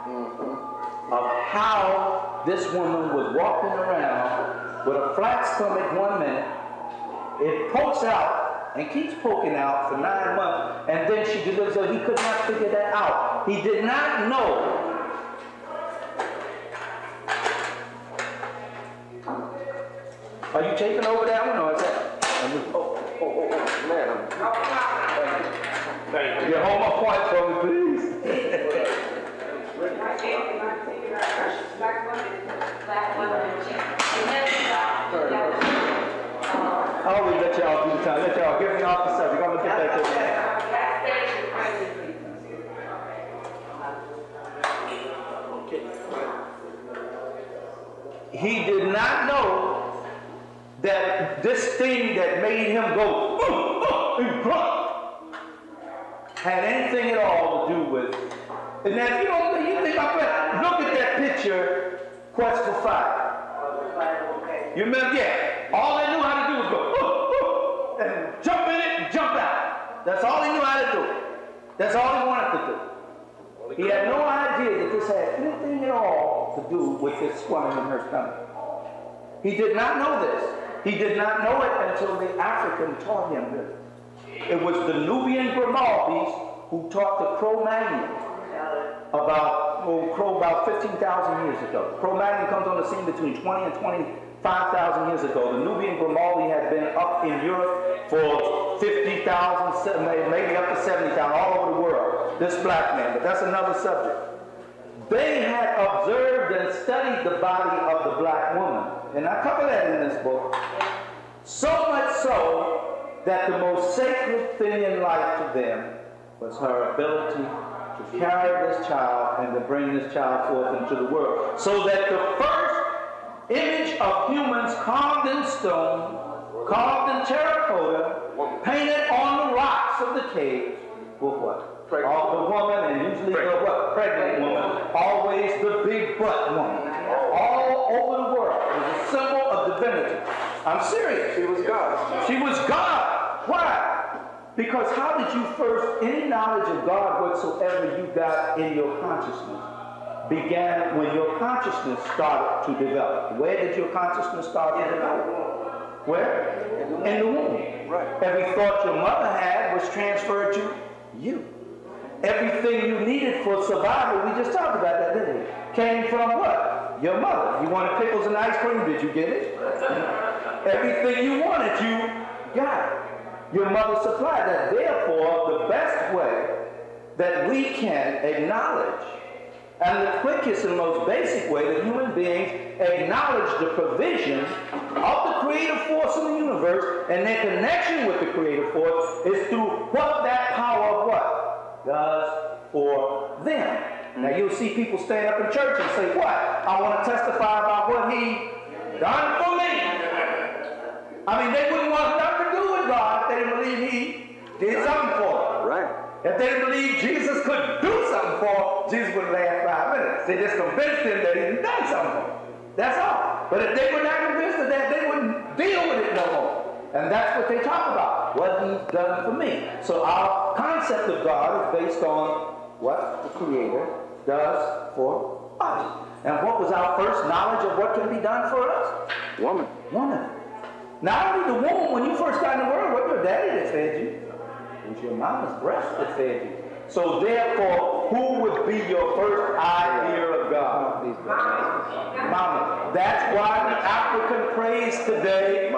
mm-hmm. of how this woman was walking around with a flat stomach one minute, it pokes out and keeps poking out for nine months, and then she delivers so he could not figure that out. He did not know Are you taking over that one or is that? Man. I'm, thank you. Get home a point for me, please. I always let y'all do the time. Let y'all get me off the subject. I'm gonna get back to it. He did not know that this thing that made him go had anything at all to do with. And now, if you don't you think about that, look at that picture, Quest for Fire. You remember? Yeah. All they knew how to do was go uh, and jump in it and jump out. That's all he knew how to do. That's all he wanted to do. He had no idea that this had anything at all to do with this swelling in her stomach. He did not know this. He did not know it until the African taught him this. It was the Nubian Grimaldi's who taught the Cro-Magnon about, oh, well, Crow about 15,000 years ago. Cro-Magnon comes on the scene between 20 and 25,000 years ago. The Nubian Grimaldi had been up in Europe for 50,000, maybe up to 70,000, all over the world. This black man, but that's another subject. They had observed and studied the body of the black woman. And I cover that in this book. So much so that the most sacred thing in life to them was her ability to carry this child and to bring this child forth into the world. So that the first image of humans carved in stone, carved in terracotta, painted on the rocks of the caves, were what? All the woman, and usually the what? Pregnant woman, always the big butt woman. All over the world. It was a symbol. I'm serious. She was God. She was God. Why? Because how did you first, any knowledge of God whatsoever you got in your consciousness began when your consciousness started to develop. Where did your consciousness start to develop? Where? In the womb. Right. Every thought your mother had was transferred to you. Everything you needed for survival, we just talked about that, didn't we? Came from what? Your mother. You wanted pickles and ice cream, did you get it? Everything you wanted, you got. Your mother supplied that. Therefore, the best way that we can acknowledge, and the quickest and most basic way that human beings acknowledge the provision of the creative force in the universe and their connection with the creative force is through what that power of what does for them. Now you'll see people stand up in church and say, what? I want to testify about what he done for me. I mean, they wouldn't want nothing to do with God if they didn't believe he did something for them. Right. If they didn't believe Jesus could do something for them, Jesus wouldn't last five minutes. They just convinced them that he'd done something for them. That's all. But if they were not convinced of that, they wouldn't deal with it no more. And that's what they talk about, what he's done for me. So our concept of God is based on what the Creator does for us. And what was our first knowledge of what can be done for us? Woman. Woman. Not only the womb, when you first got in the world, what your daddy that fed you? It was your mama's breast that fed you. So therefore, who would be your first idea of God? Mama. That's why the African prays today,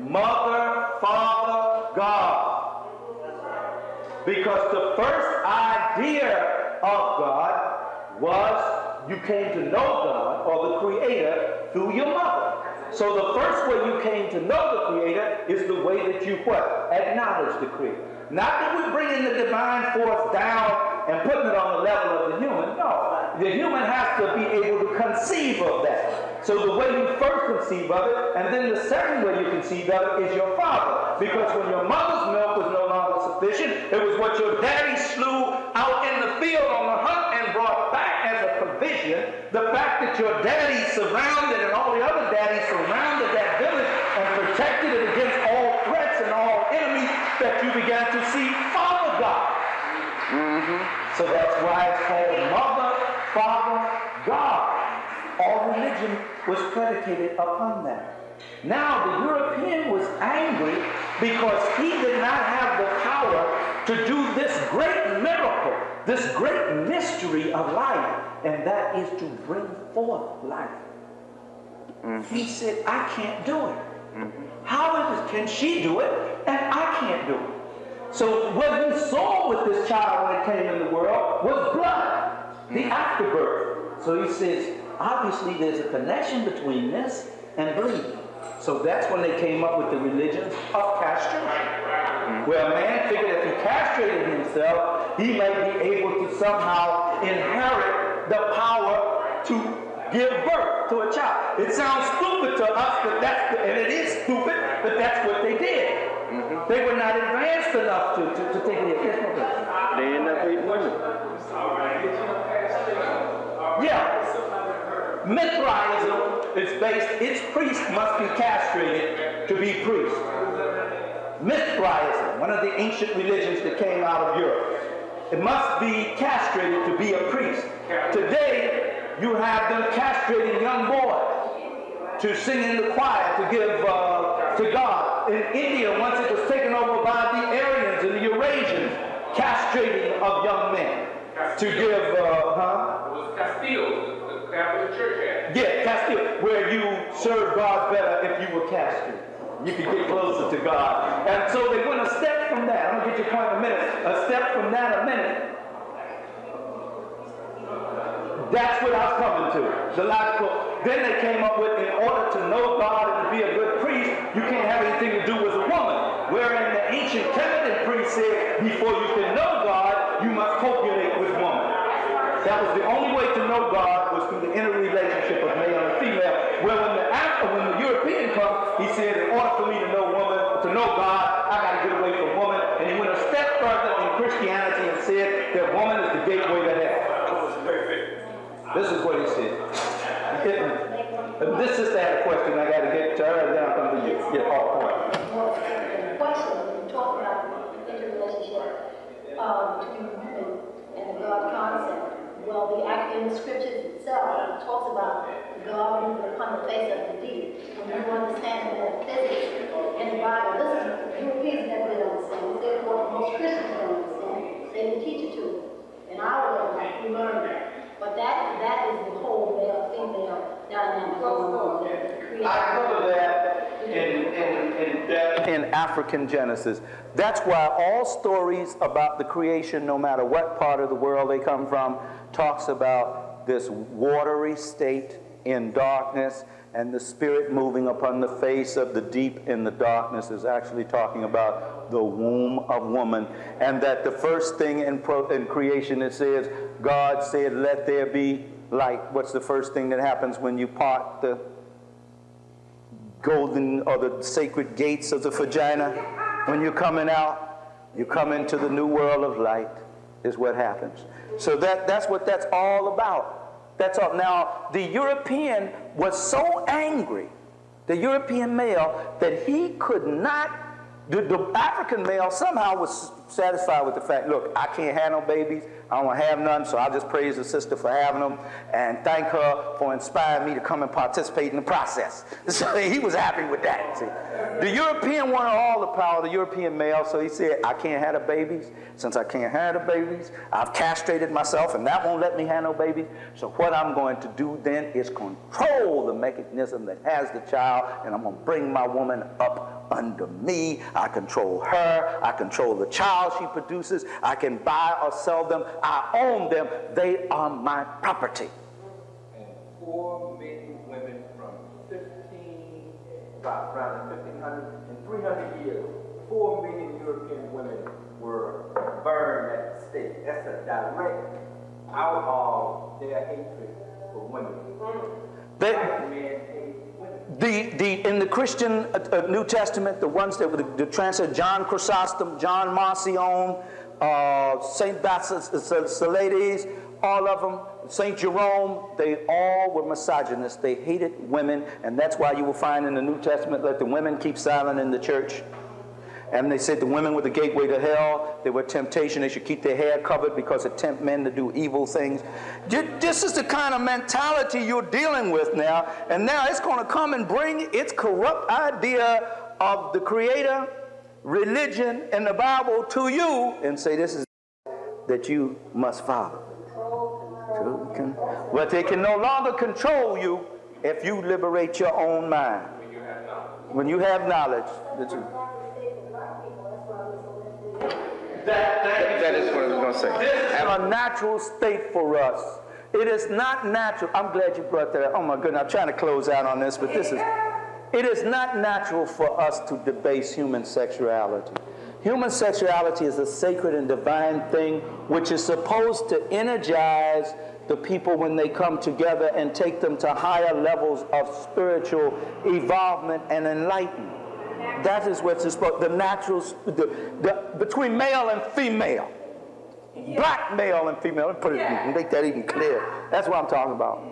Mother, Father, God. Because the first idea of God was you came to know God or the Creator through your mother. So the first way you came to know the Creator is the way that you what? Acknowledge the Creator. Not that we're bringing the divine force down and putting it on the level of the human. No. The human has to be able to conceive of that. So the way you first conceive of it, and then the second way you conceive of it is your father. Because when your mother's milk was no sufficient, it was what your daddy slew out in the field on the hunt and brought back as a provision. The fact that your daddy surrounded and all the other daddies surrounded that village and protected it against all threats and all enemies that you began to see Father God. Mm-hmm. So that's why it's called Mother, Father, God. All religion was predicated upon that. Now the European was angry because he did not have the power to do this great miracle, this great mystery of life, and that is to bring forth life. Mm-hmm. He said, I can't do it. Mm-hmm. How is it, can she do it and I can't do it? So what he saw with this child when it came in the world was blood, the mm-hmm. afterbirth. So he says, obviously there's a connection between this and bleeding. So that's when they came up with the religion of castration. Where a man figured if he castrated himself, he might be able to somehow inherit the power to give birth to a child. It sounds stupid to us, but that's and it is stupid, but that's what they did. Mm-hmm. They were not advanced enough to, to, to take. Yes, no, They end up hating women. Yeah. Mithraism is based, its priest must be castrated to be priest. Mithraism, one of the ancient religions that came out of Europe. It must be castrated to be a priest. Today, you have them castrating young boys to sing in the choir, to give uh, to God. In India, once it was taken over by the Aryans and the Eurasians, castrating of young men to give, uh, huh? It was Castile. Catholic Church. Yeah, Castile, where you serve God better if you were castrated. You could get closer to God. And so they went a step from that. I'm going to get your point in a minute. A step from that a minute. That's what I was coming to. The logical. Then they came up with, in order to know God and to be a good priest, you can't have anything to do with a woman. Wherein the ancient Kemetic priest said, before you can know God, you must copulate with woman. That was the only way to know God God, I got to get away from woman. And he went a step further in Christianity and said that woman is the gateway to hell. This is what he said. This sister had a question. I got to get to her, and then I'll come to you. All point. Well, question, you talk about the interrelationship uh, between women and the God concept, well, the in the scriptures itself talks about God upon the face of the deep. When you understand the metaphysics in the Bible, this is Europeans never did understand. What most Christians don't understand. They didn't teach it to them. In our we learned that. But that that is the whole male female dynamic. I cover that in, in, in in African Genesis. That's why all stories about the creation, no matter what part of the world they come from, talks about this watery state in darkness and the spirit moving upon the face of the deep in the darkness is actually talking about the womb of woman. And that the first thing in, in creation it says god said let there be light. What's the first thing that happens when you part the golden or the sacred gates of the vagina? When you're coming out you come into the new world of light is what happens. So that, that's what that's all about. That's all. Now, the European was so angry, the European male, that he could not, the, the African male somehow was satisfied with the fact, look, I can't have no babies. I don't have none, so I'll just praise the sister for having them and thank her for inspiring me to come and participate in the process. So he was happy with that. See? The European wanted all the power, the European male, so he said, I can't have the babies. Since I can't have the babies, I've castrated myself and that won't let me have no babies. So what I'm going to do then is control the mechanism that has the child and I'm going to bring my woman up under me. I control her. I control the child child she produces. I can buy or sell them. I own them. They are my property. And four men women from 15, about around 1500 and 300 years, four million European women were burned at the stake. That's a direct out of their hatred for women. They, men hate the, the, in the Christian uh, uh, New Testament, the ones that were the, the translated, John Chrysostom, John Marcion, uh, Saint Basilides, all of them, Saint Jerome, they all were misogynists. They hated women, and that's why you will find in the New Testament, let the women keep silent in the church. And they said the women were the gateway to hell. They were temptation. They should keep their hair covered because it tempt men to do evil things. This is the kind of mentality you're dealing with now. And now it's going to come and bring its corrupt idea of the Creator, religion, and the Bible to you and say this is that you must follow. But they can no longer control you if you liberate your own mind. When you have knowledge, that you. That is what I was gonna say. This is a natural state for us. It is not natural. I'm glad you brought that up. Oh my goodness, I'm trying to close out on this, but this is. It is not natural for us to debase human sexuality. Human sexuality is a sacred and divine thing which is supposed to energize the people when they come together and take them to higher levels of spiritual evolvement and enlightenment. That is what's supposed the natural the, the, between male and female. Black male and female. Let me put it make that even clear. That's what I'm talking about.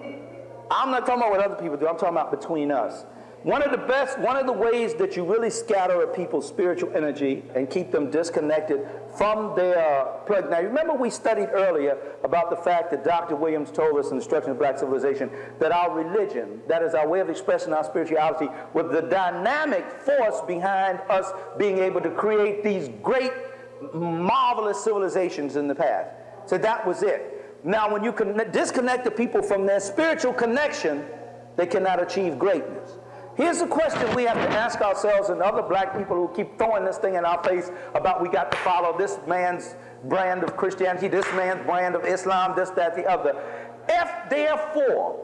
I'm not talking about what other people do. I'm talking about between us. One of the best, one of the ways that you really scatter a people's spiritual energy and keep them disconnected from their uh, plug. Now, remember we studied earlier about the fact that Dr. Williams told us in the Destruction of Black Civilization that our religion, that is our way of expressing our spirituality, was the dynamic force behind us being able to create these great, marvelous civilizations in the past. So that was it. Now, when you can disconnect the people from their spiritual connection, they cannot achieve greatness. Here's the question we have to ask ourselves and other black people who keep throwing this thing in our face about we got to follow this man's brand of Christianity, this man's brand of Islam, this, that, the other. If therefore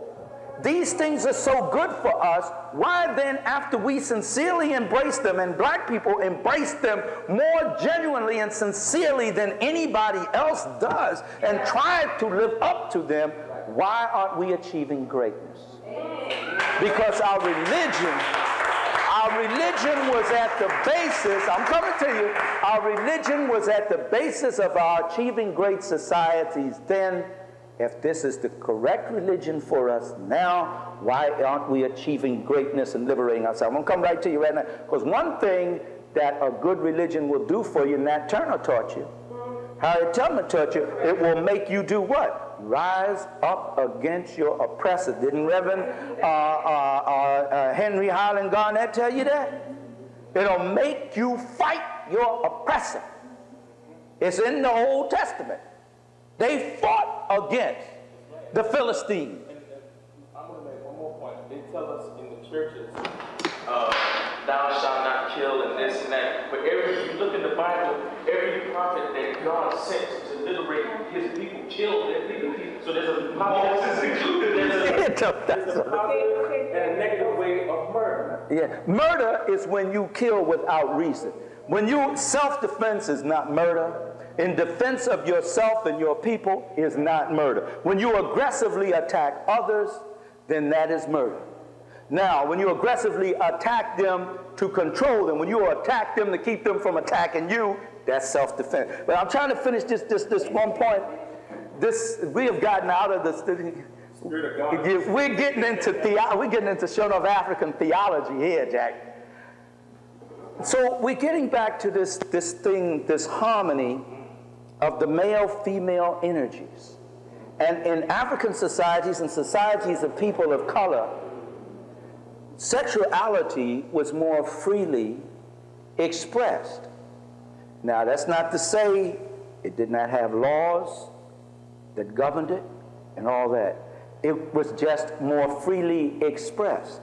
these things are so good for us, why then, after we sincerely embrace them and black people embrace them more genuinely and sincerely than anybody else does and try to live up to them, why aren't we achieving greatness? Because our religion, our religion was at the basis, I'm coming to you, our religion was at the basis of our achieving great societies then. If this is the correct religion for us now, why aren't we achieving greatness and liberating ourselves? I'm gonna come right to you right now. Because one thing that a good religion will do for you, Nat Turner taught you. Harriet Tubman taught you, it will make you do what? Rise up against your oppressor. Didn't Reverend uh, uh, uh, uh, Henry Highland Garnet tell you that? It'll make you fight your oppressor. It's in the Old Testament. They fought against the Philistines. I'm gonna make one more point. They tell us in the churches, uh, thou shalt not kill and this and that. But every you look in the Bible, every prophet that God sent to liberate his people killed their people. So there's a Moses included. There's a, there's a positive and a negative way of murder. Yeah. Murder is when you kill without reason. When you self-defense is not murder. In defense of yourself and your people is not murder. When you aggressively attack others, then that is murder. Now, when you aggressively attack them to control them, when you attack them to keep them from attacking you, that's self-defense. But I'm trying to finish this this this one point. This we have gotten out of this. Spirit of God. We're getting into theo- we're getting into showing of African theology here, Jack. So we're getting back to this this thing, this harmony of the male-female energies. And in African societies and societies of people of color, sexuality was more freely expressed. Now, that's not to say it did not have laws that governed it and all that. It was just more freely expressed.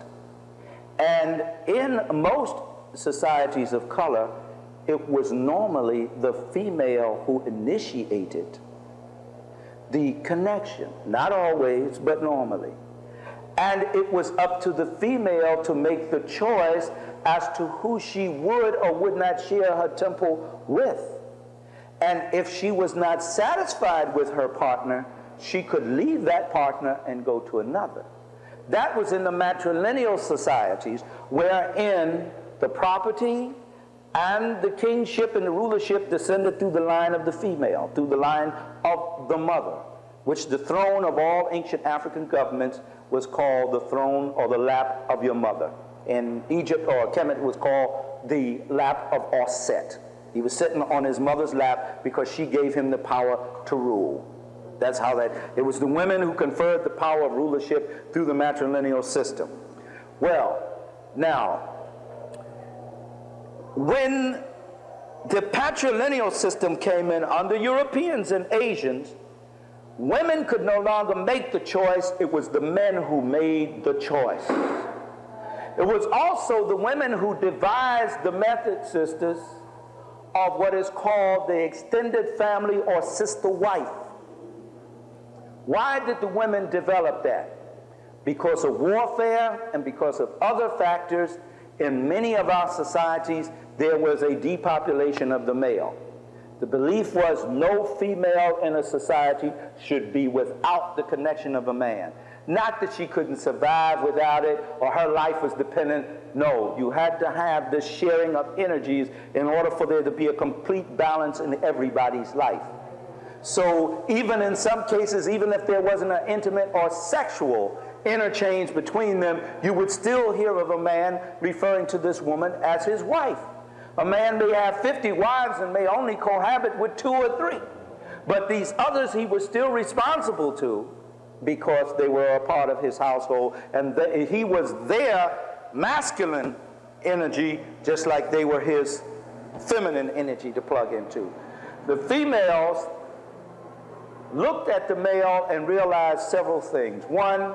And in most societies of color, it was normally the female who initiated the connection. Not always, but normally. And it was up to the female to make the choice as to who she would or would not share her temple with. And if she was not satisfied with her partner, she could leave that partner and go to another. That was in the matrilineal societies, wherein the property and the kingship and the rulership descended through the line of the female, through the line of the mother, which the throne of all ancient African governments was called the throne or the lap of your mother. In Egypt or Kemet was called the lap of Auset. He was sitting on his mother's lap because she gave him the power to rule. That's how that, it was the women who conferred the power of rulership through the matrilineal system. Well, now, when the patrilineal system came in under Europeans and Asians, women could no longer make the choice, it was the men who made the choice. It was also the women who devised the method, sisters, of what is called the extended family or sister wife. Why did the women develop that? Because of warfare and because of other factors, in many of our societies, there was a depopulation of the male. The belief was no female in a society should be without the connection of a man. Not that she couldn't survive without it or her life was dependent. No, you had to have this sharing of energies in order for there to be a complete balance in everybody's life. So even in some cases, even if there wasn't an intimate or sexual interchange between them, you would still hear of a man referring to this woman as his wife. A man may have 50 wives and may only cohabit with two or three. But these others he was still responsible to because they were a part of his household and he was their masculine energy just like they were his feminine energy to plug into. The females looked at the male and realized several things. One,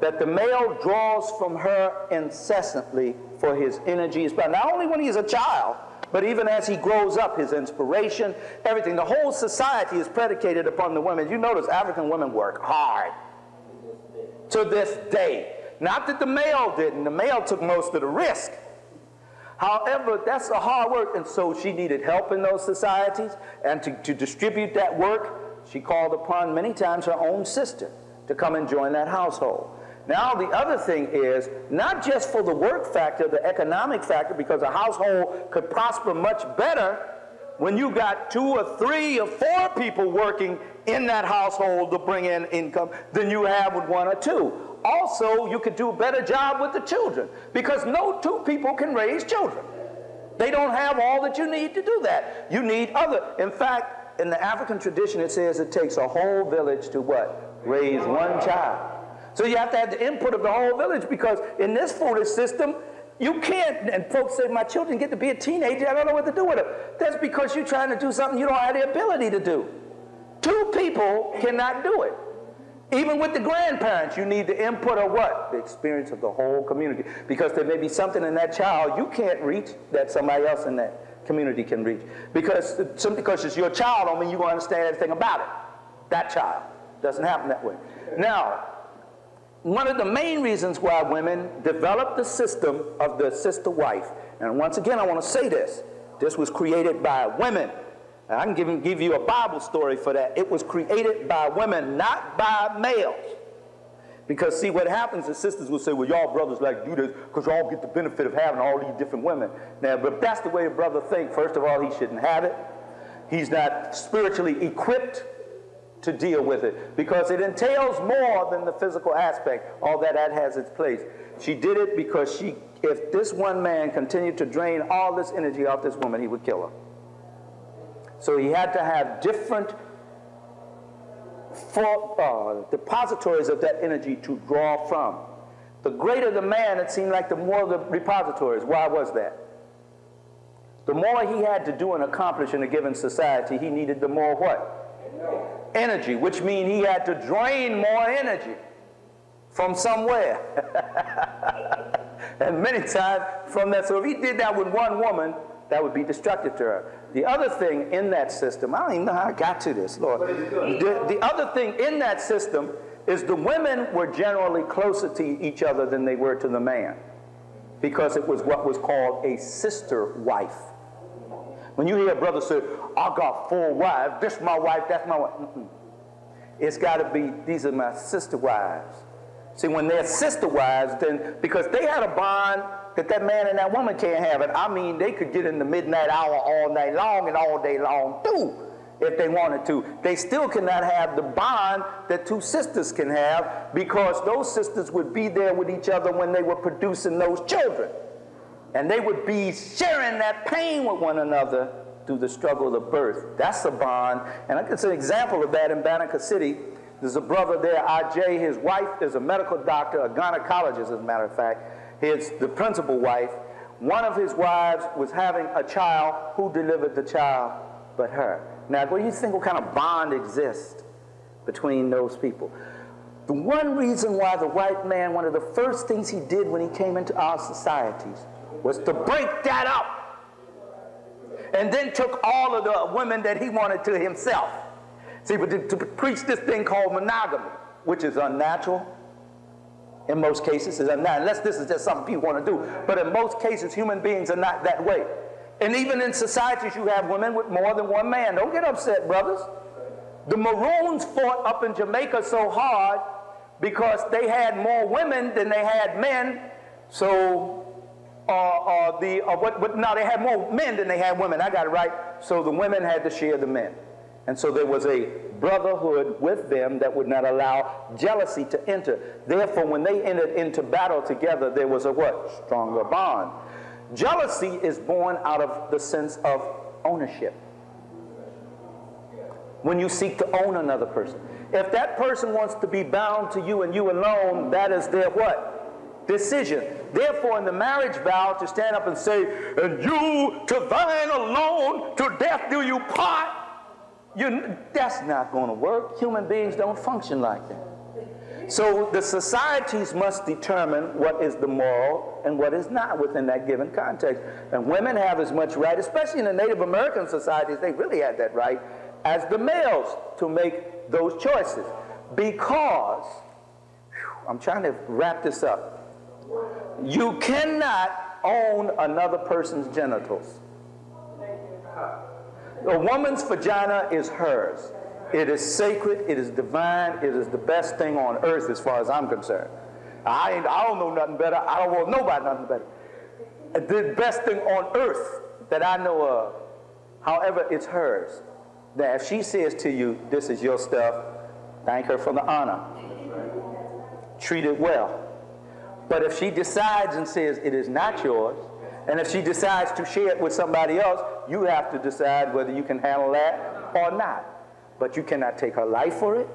that the male draws from her incessantly for his energy, not only when he's a child, but even as he grows up, his inspiration, everything. The whole society is predicated upon the women. You notice African women work hard to this day. Not that the male didn't, the male took most of the risk. However, that's a hard work, and so she needed help in those societies, and to, to distribute that work, she called upon many times her own sister to come and join that household. Now, the other thing is not just for the work factor, the economic factor, because a household could prosper much better when you got two or three or four people working in that household to bring in income than you have with one or two. Also, you could do a better job with the children because no two people can raise children. They don't have all that you need to do that. You need other. In fact, in the African tradition, it says it takes a whole village to what? Raise one child. So you have to have the input of the whole village because in this foolish system, you can't, and folks say, my children get to be a teenager, I don't know what to do with them. That's because you're trying to do something you don't have the ability to do. Two people cannot do it. Even with the grandparents, you need the input of what? The experience of the whole community. Because there may be something in that child you can't reach that somebody else in that community can reach. Because simply because it's your child don't mean you understand everything about it. That child. Doesn't happen that way. Now, one of the main reasons why women developed the system of the sister wife, and once again, I want to say this this was created by women. And I can give, give you a Bible story for that. It was created by women, not by males. Because see, what happens is sisters will say, well, y'all brothers like do this because y'all get the benefit of having all these different women. Now, but that's the way a brother think. First of all, he shouldn't have it. He's not spiritually equipped to deal with it because it entails more than the physical aspect. All that that has its place. She did it because she, if this one man continued to drain all this energy off this woman, he would kill her. So he had to have different for, uh, depositories of that energy to draw from. The greater the man, it seemed like the more the repositories. Why was that? The more he had to do and accomplish in a given society, he needed the more what? Energy, which means he had to drain more energy from somewhere. and many times from that. So if he did that with one woman, that would be destructive to her. The other thing in that system, I don't even know how I got to this, Lord. The, the other thing in that system is the women were generally closer to each other than they were to the man because it was what was called a sister wife. When you hear a brother say, I got four wives, this my wife, that's my wife. Mm-mm. It's got to be, these are my sister wives. See, when they're sister wives, then because they had a bond that that man and that woman can't have it. I mean, they could get in the midnight hour all night long and all day long too, if they wanted to. They still cannot have the bond that two sisters can have because those sisters would be there with each other when they were producing those children. And they would be sharing that pain with one another through the struggle of birth. That's a bond. And it's an example of that in Banneker City. There's a brother there, IJ. His wife is a medical doctor, a gynecologist, as a matter of fact. His, the principal wife, one of his wives was having a child. Who delivered the child but her? Now, what do you think what kind of bond exists between those people? The one reason why the white man, one of the first things he did when he came into our societies was to break that up. And then took all of the women that he wanted to himself. See, but to, to preach this thing called monogamy, which is unnatural, in most cases is unnatural, unless this is just something people want to do. But in most cases, human beings are not that way. And even in societies, you have women with more than one man. Don't get upset, brothers. The Maroons fought up in Jamaica so hard because they had more women than they had men. So uh, uh, the uh, what, what, they had more men than they had women. I got it right. So the women had to share the men, and so there was a brotherhood with them that would not allow jealousy to enter. Therefore, when they entered into battle together, there was a what? Stronger bond. Jealousy is born out of the sense of ownership. When you seek to own another person. If that person wants to be bound to you and you alone, that is their what? Decision. Therefore, in the marriage vow, to stand up and say, and you to thine alone, to death do you part, you, that's not going to work. Human beings don't function like that. So the societies must determine what is the moral and what is not within that given context. And women have as much right, especially in the Native American societies, they really had that right, as the males to make those choices. Because, whew, I'm trying to wrap this up. You cannot own another person's genitals. A woman's vagina is hers. It is sacred, it is divine, it is the best thing on earth as far as I'm concerned. I, ain't, I don't know nothing better. I don't want nobody nothing better. The best thing on earth that I know of, however, it's hers. That if she says to you, this is your stuff, thank her for the honor. Treat it well. But if she decides and says it is not yours, and if she decides to share it with somebody else, you have to decide whether you can handle that or not. But you cannot take her life for it.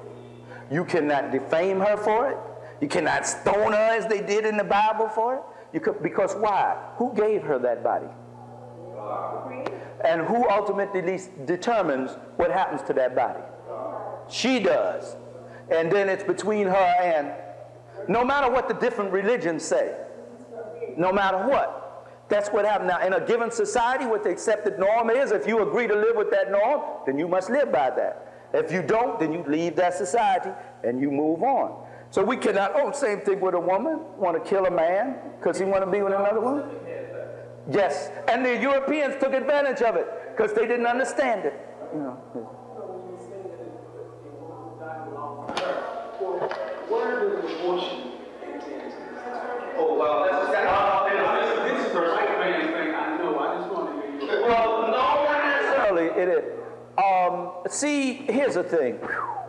You cannot defame her for it. You cannot stone her as they did in the Bible for it. You could, because why? Who gave her that body? And who ultimately determines what happens to that body? She does. And then it's between her and no matter what the different religions say. No matter what. That's what happened. Now, in a given society, what the accepted norm is, if you agree to live with that norm, then you must live by that. If you don't, then you leave that society and you move on. So we cannot, oh, same thing with a woman, want to kill a man because he want to be with another woman? Yes. And the Europeans took advantage of it because they didn't understand it. You know. Well, that's, that, uh, this, is the right way thing. I know, I just want to hear you. Well, no, not necessarily. It is. Um, see, here's the thing.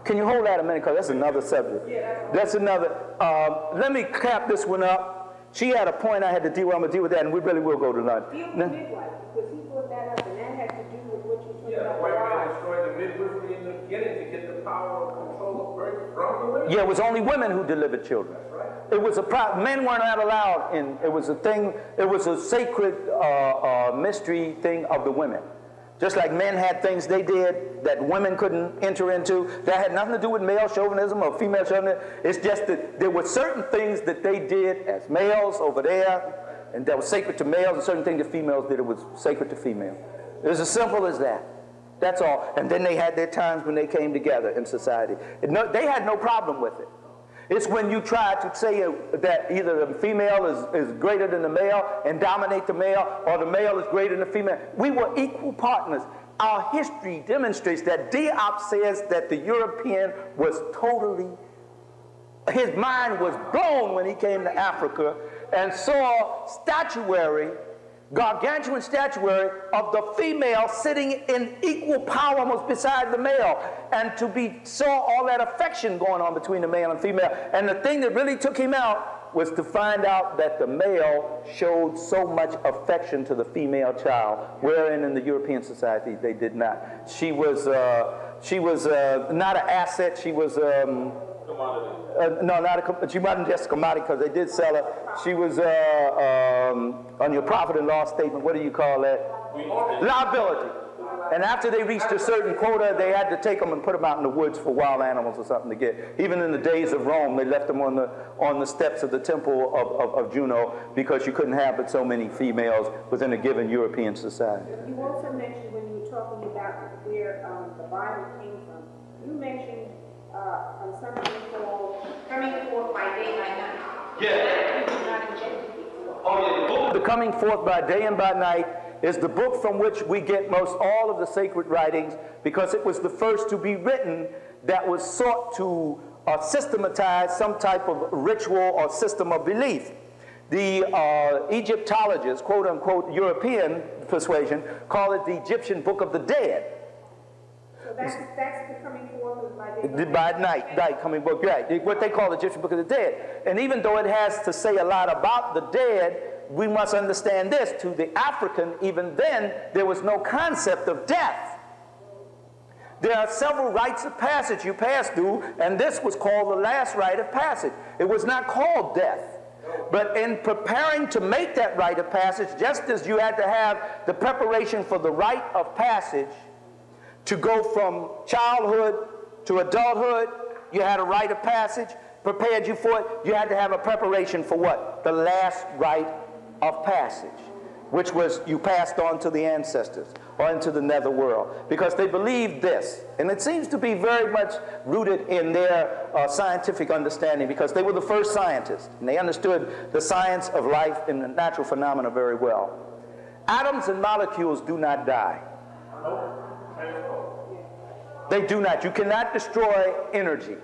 Can you hold that a minute? Because that's another subject. That's another. Um, let me cap this one up. She had a point I had to deal with. I'm going to deal with that, and we really will go to lunch. Deal with midwife, because he brought that up, and that had to do with what you're talking yeah, about. Yeah, white man destroyed the midwifery in the beginning to get the power of control of birth from the women. Yeah, it was only women who delivered children. It was a pro- men were not allowed in. It was a thing. It was a sacred uh, uh, mystery thing of the women. Just like men had things they did that women couldn't enter into. That had nothing to do with male chauvinism or female chauvinism. It's just that there were certain things that they did as males over there, and that was sacred to males, and certain things that females did it was sacred to females. It was as simple as that. That's all. And then they had their times when they came together in society. No, they had no problem with it. It's when you try to say that either the female is, is greater than the male and dominate the male, or the male is greater than the female. We were equal partners. Our history demonstrates that Diop says that the European was totally, his mind was blown when he came to Africa and saw statuary gargantuan statuary of the female sitting in equal power almost beside the male and to be saw all that affection going on between the male and female. And the thing that really took him out was to find out that the male showed so much affection to the female child wherein in the european society they did not. She was uh, she was uh, not an asset. She was um, uh, no, not a, she wasn't just a commodity because they did sell her. She was uh, um, on your profit and loss statement. What do you call that? Liability. And after they reached a certain quota, they had to take them and put them out in the woods for wild animals or something to get. Even in the days of Rome, they left them on the on the steps of the temple of, of, of Juno because you couldn't have but so many females within a given European society. You also mentioned when you were talking about where um, the Bible came from, you mentioned uh, on something called Coming Forth by Day by Night. Yeah. Oh, yeah, the book The Coming Forth by Day and by Night is the book from which we get most all of the sacred writings because it was the first to be written that was sought to uh, systematize some type of ritual or system of belief. The uh, Egyptologists, quote unquote European persuasion, call it the Egyptian Book of the Dead. That's, that's the coming forth by day by night, night coming book, right? What they call the Egyptian Book of the Dead. And even though it has to say a lot about the dead, we must understand this. To the African, even then, there was no concept of death. There are several rites of passage you pass through, and this was called the last rite of passage. It was not called death. But in preparing to make that rite of passage, just as you had to have the preparation for the rite of passage, to go from childhood to adulthood, you had a rite of passage, prepared you for it. You had to have a preparation for what? The last rite of passage, which was you passed on to the ancestors or into the nether world because they believed this. And it seems to be very much rooted in their uh, scientific understanding because they were the first scientists and they understood the science of life and the natural phenomena very well. Atoms and molecules do not die. They do not. You cannot destroy energy.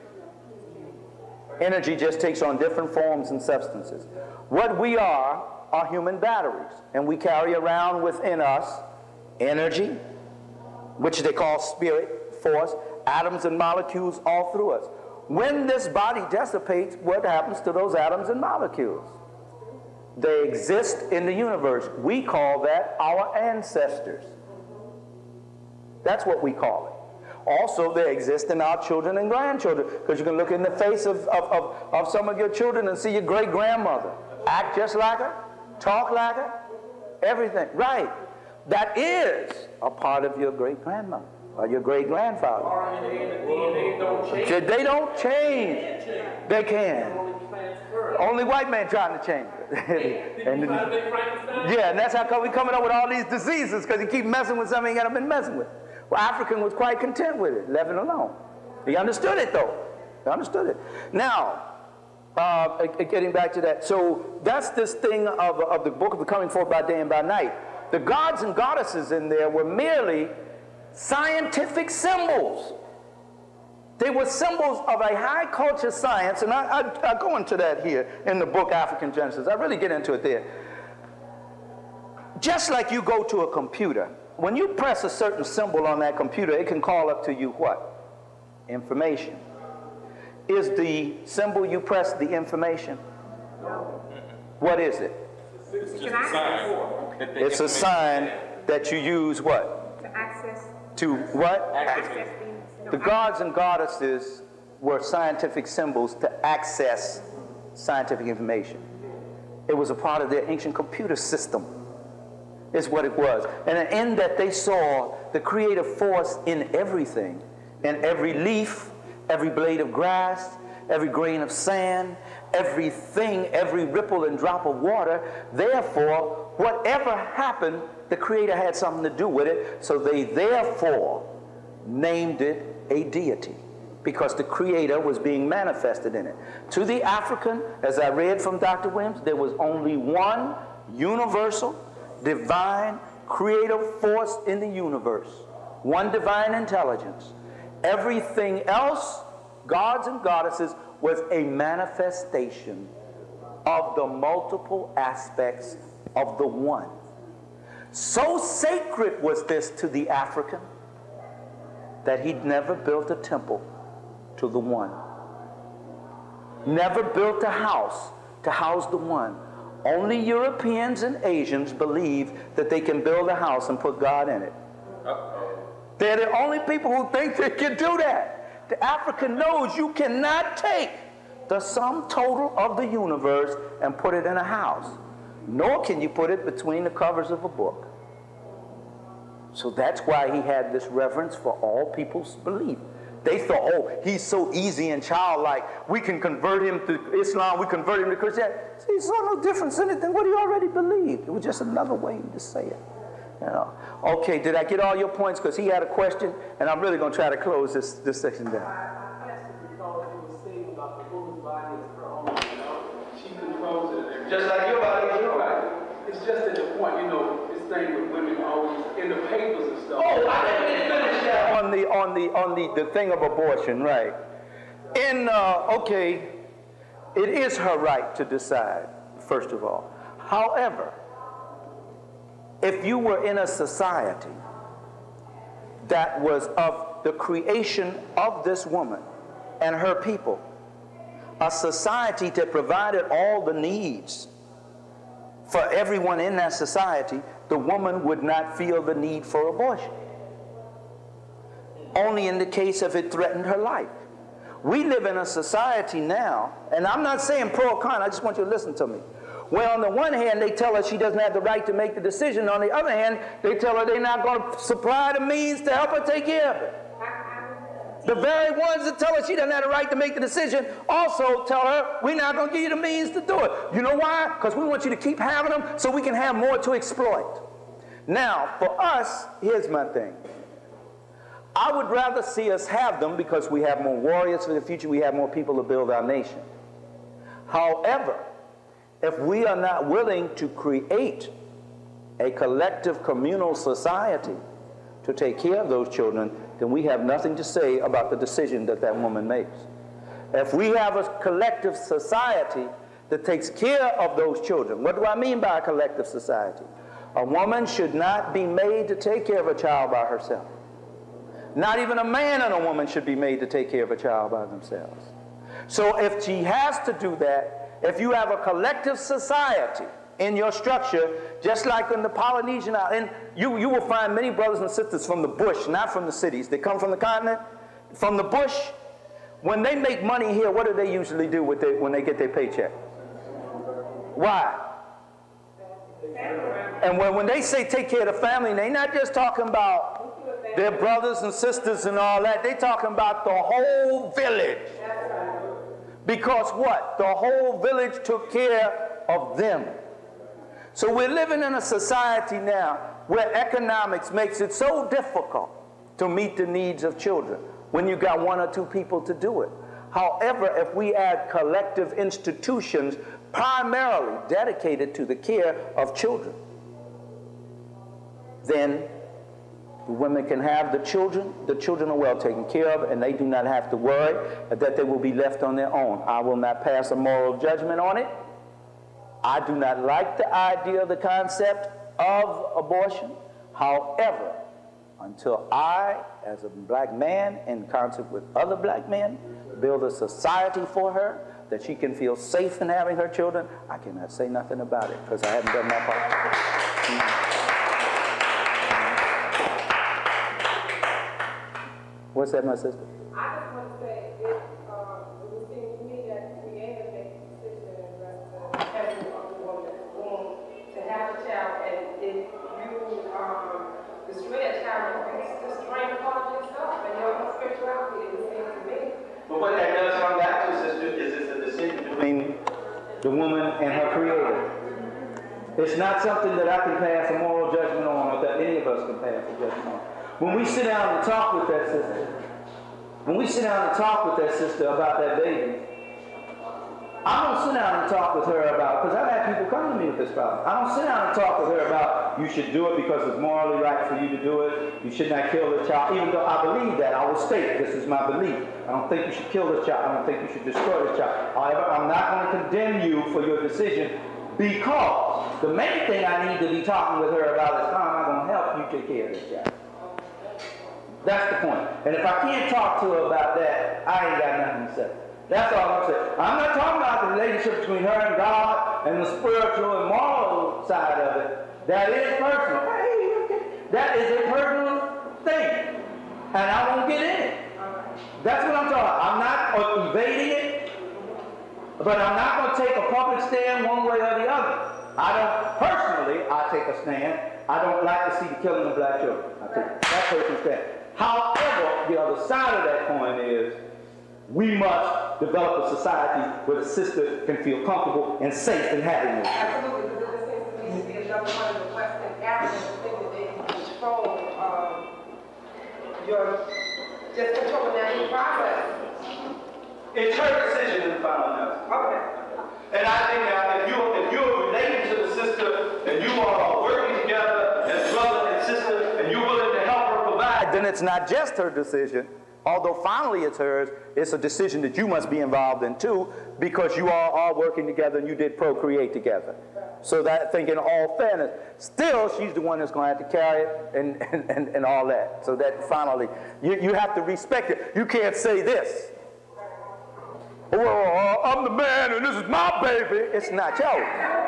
Energy just takes on different forms and substances. What we are are human batteries, and we carry around within us energy, which they call spirit, force, atoms and molecules all through us. When this body dissipates, what happens to those atoms and molecules? They exist in the universe. We call that our ancestors. That's what we call it. Also, they exist in our children and grandchildren because you can look in the face of, of, of, of some of your children and see your great grandmother. Act just like her, talk like her, everything. Right. That is a part of your great grandmother or your great grandfather. They don't change. They can. Only white man trying to change it. and, yeah, and that's how come we coming up with all these diseases because he keep messing with something he ain't been messing with. Well, African was quite content with it, it alone. He understood it though. He understood it. Now, uh, getting back to that, so that's this thing of, of the book of the coming forth by day and by night. The gods and goddesses in there were merely scientific symbols. They were symbols of a high culture science, and I, I, I go into that here in the book African Genesis. I really get into it there. Just like you go to a computer when you press a certain symbol on that computer, it can call up to you what? Information. Is the symbol you press the information? No. What is it? It's just a sign. It's a sign that you use what? To access. To what? Access. The gods and goddesses were scientific symbols to access scientific information. It was a part of their ancient computer system is what it was. And in that they saw the creative force in everything, in every leaf, every blade of grass, every grain of sand, everything, every ripple and drop of water. Therefore, whatever happened, the Creator had something to do with it, so they therefore named it a deity. because the Creator was being manifested in it. To the African, as I read from Dr. Williams, there was only one universal, divine, creative force in the universe, one divine intelligence. Everything else, gods and goddesses, was a manifestation of the multiple aspects of the one. So sacred was this to the African that he'd never built a temple to the one. Never built a house to house the one. Only Europeans and Asians believe that they can build a house and put God in it. They're the only people who think they can do that. The African knows you cannot take the sum total of the universe and put it in a house, nor can you put it between the covers of a book. So that's why he had this reverence for all people's belief. They thought, oh, he's so easy and childlike. We can convert him to Islam. We convert him to Christianity. He saw no difference in it than what he already believed. It was just another way to say it. You know. Okay, did I get all your points? Because he had a question, and I'm really going to try to close this, this section down. Just like your body is your body. It's just at the point, you know, this thing with women always in the papers and stuff. Oh, I didn't finish. On the on the the, thing of abortion, right? In uh, okay, it is her right to decide, first of all. However, if you were in a society that was of the creation of this woman and her people, a society that provided all the needs for everyone in that society, the woman would not feel the need for abortion. Only in the case if it threatened her life. We live in a society now, and I'm not saying pro or con, I just want you to listen to me. Well, on the one hand, they tell her she doesn't have the right to make the decision. On the other hand, they tell her they're not going to supply the means to help her take care of it. The very ones that tell her she doesn't have the right to make the decision also tell her we're not going to give you the means to do it. You know why? Because we want you to keep having them so we can have more to exploit. Now, for us, here's my thing. I would rather see us have them because we have more warriors for the future, we have more people to build our nation. However, if we are not willing to create a collective communal society to take care of those children, then we have nothing to say about the decision that that woman makes. If we have a collective society that takes care of those children, what do I mean by a collective society? A woman should not be made to take care of a child by herself. Not even a man and a woman should be made to take care of a child by themselves. So if she has to do that, if you have a collective society in your structure, just like in the Polynesian island, you, you will find many brothers and sisters from the bush, not from the cities. They come from the continent, from the bush. When they make money here, what do they usually do with it when they get their paycheck? Why? And when, when they say take care of the family, they're not just talking about their brothers and sisters and all that. They're talking about the whole village. Because what? The whole village took care of them. So we're living in a society now where economics makes it so difficult to meet the needs of children when you got one or two people to do it. However, if we add collective institutions primarily dedicated to the care of children, then the women can have the children, the children are well taken care of, and they do not have to worry that they will be left on their own. I will not pass a moral judgment on it. I do not like the idea, of the concept of abortion. However, until I, as a black man, in concert with other black men, build a society for her that she can feel safe in having her children, I cannot say nothing about it because I haven't done my part. What's that, my sister? I just want to say, it, um, it would seem to me that the creator makes the decision and rest the heaven of the woman womb to have a child, and if you, um, destroy a child, you're destroying part of yourself and your own spirituality, it would seem to me. But what that does come back to, sister, is it's a decision between the woman and her creator. It's not something that I can pass a moral judgment on or that any of us can pass a judgment on. When we sit down and talk with that sister, when we sit down and talk with that sister about that baby, I don't sit down and talk with her about, because I've had people come to me with this problem. I don't sit down and talk with her about you should do it because it's morally right for you to do it. You should not kill the child, even though I believe that. I will state this is my belief. I don't think you should kill the child. I don't think you should destroy the child. However, I'm not going to condemn you for your decision because the main thing I need to be talking with her about is how am I going to help you take care of this child. That's the point. And if I can't talk to her about that, I ain't got nothing to say. That's all I'm saying. I'm not talking about the relationship between her and God and the spiritual and moral side of it. That is personal. That is a personal thing. And I won't get in it. That's what I'm talking about. I'm not evading it, but I'm not going to take a public stand one way or the other. I don't, personally, I take a stand. I don't like to see the killing of black children. I take that personal stand. However, the other side of that coin is we must develop a society where the sister can feel comfortable and safe in having it. Absolutely, because it seems to me to be another one of the Western Africans think that they can control um, your, just controlling that whole process. It's her decision in the final analysis. Okay. And I think that if you if you're related to the sister and you are working together as brother and sister and you're willing to help her provide, then it's not just her decision. Although finally it's hers, it's a decision that you must be involved in too, because you are all working together and you did procreate together. So that think in all fairness, still she's the one that's going to have to carry it and, and, and, and all that. So that finally, you, you have to respect it. You can't say this. Well, I'm the man and this is my baby. It's not yours.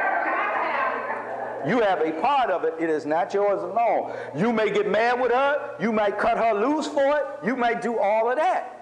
You have a part of it. It is not yours alone. You may get mad with her. You might cut her loose for it. You may do all of that.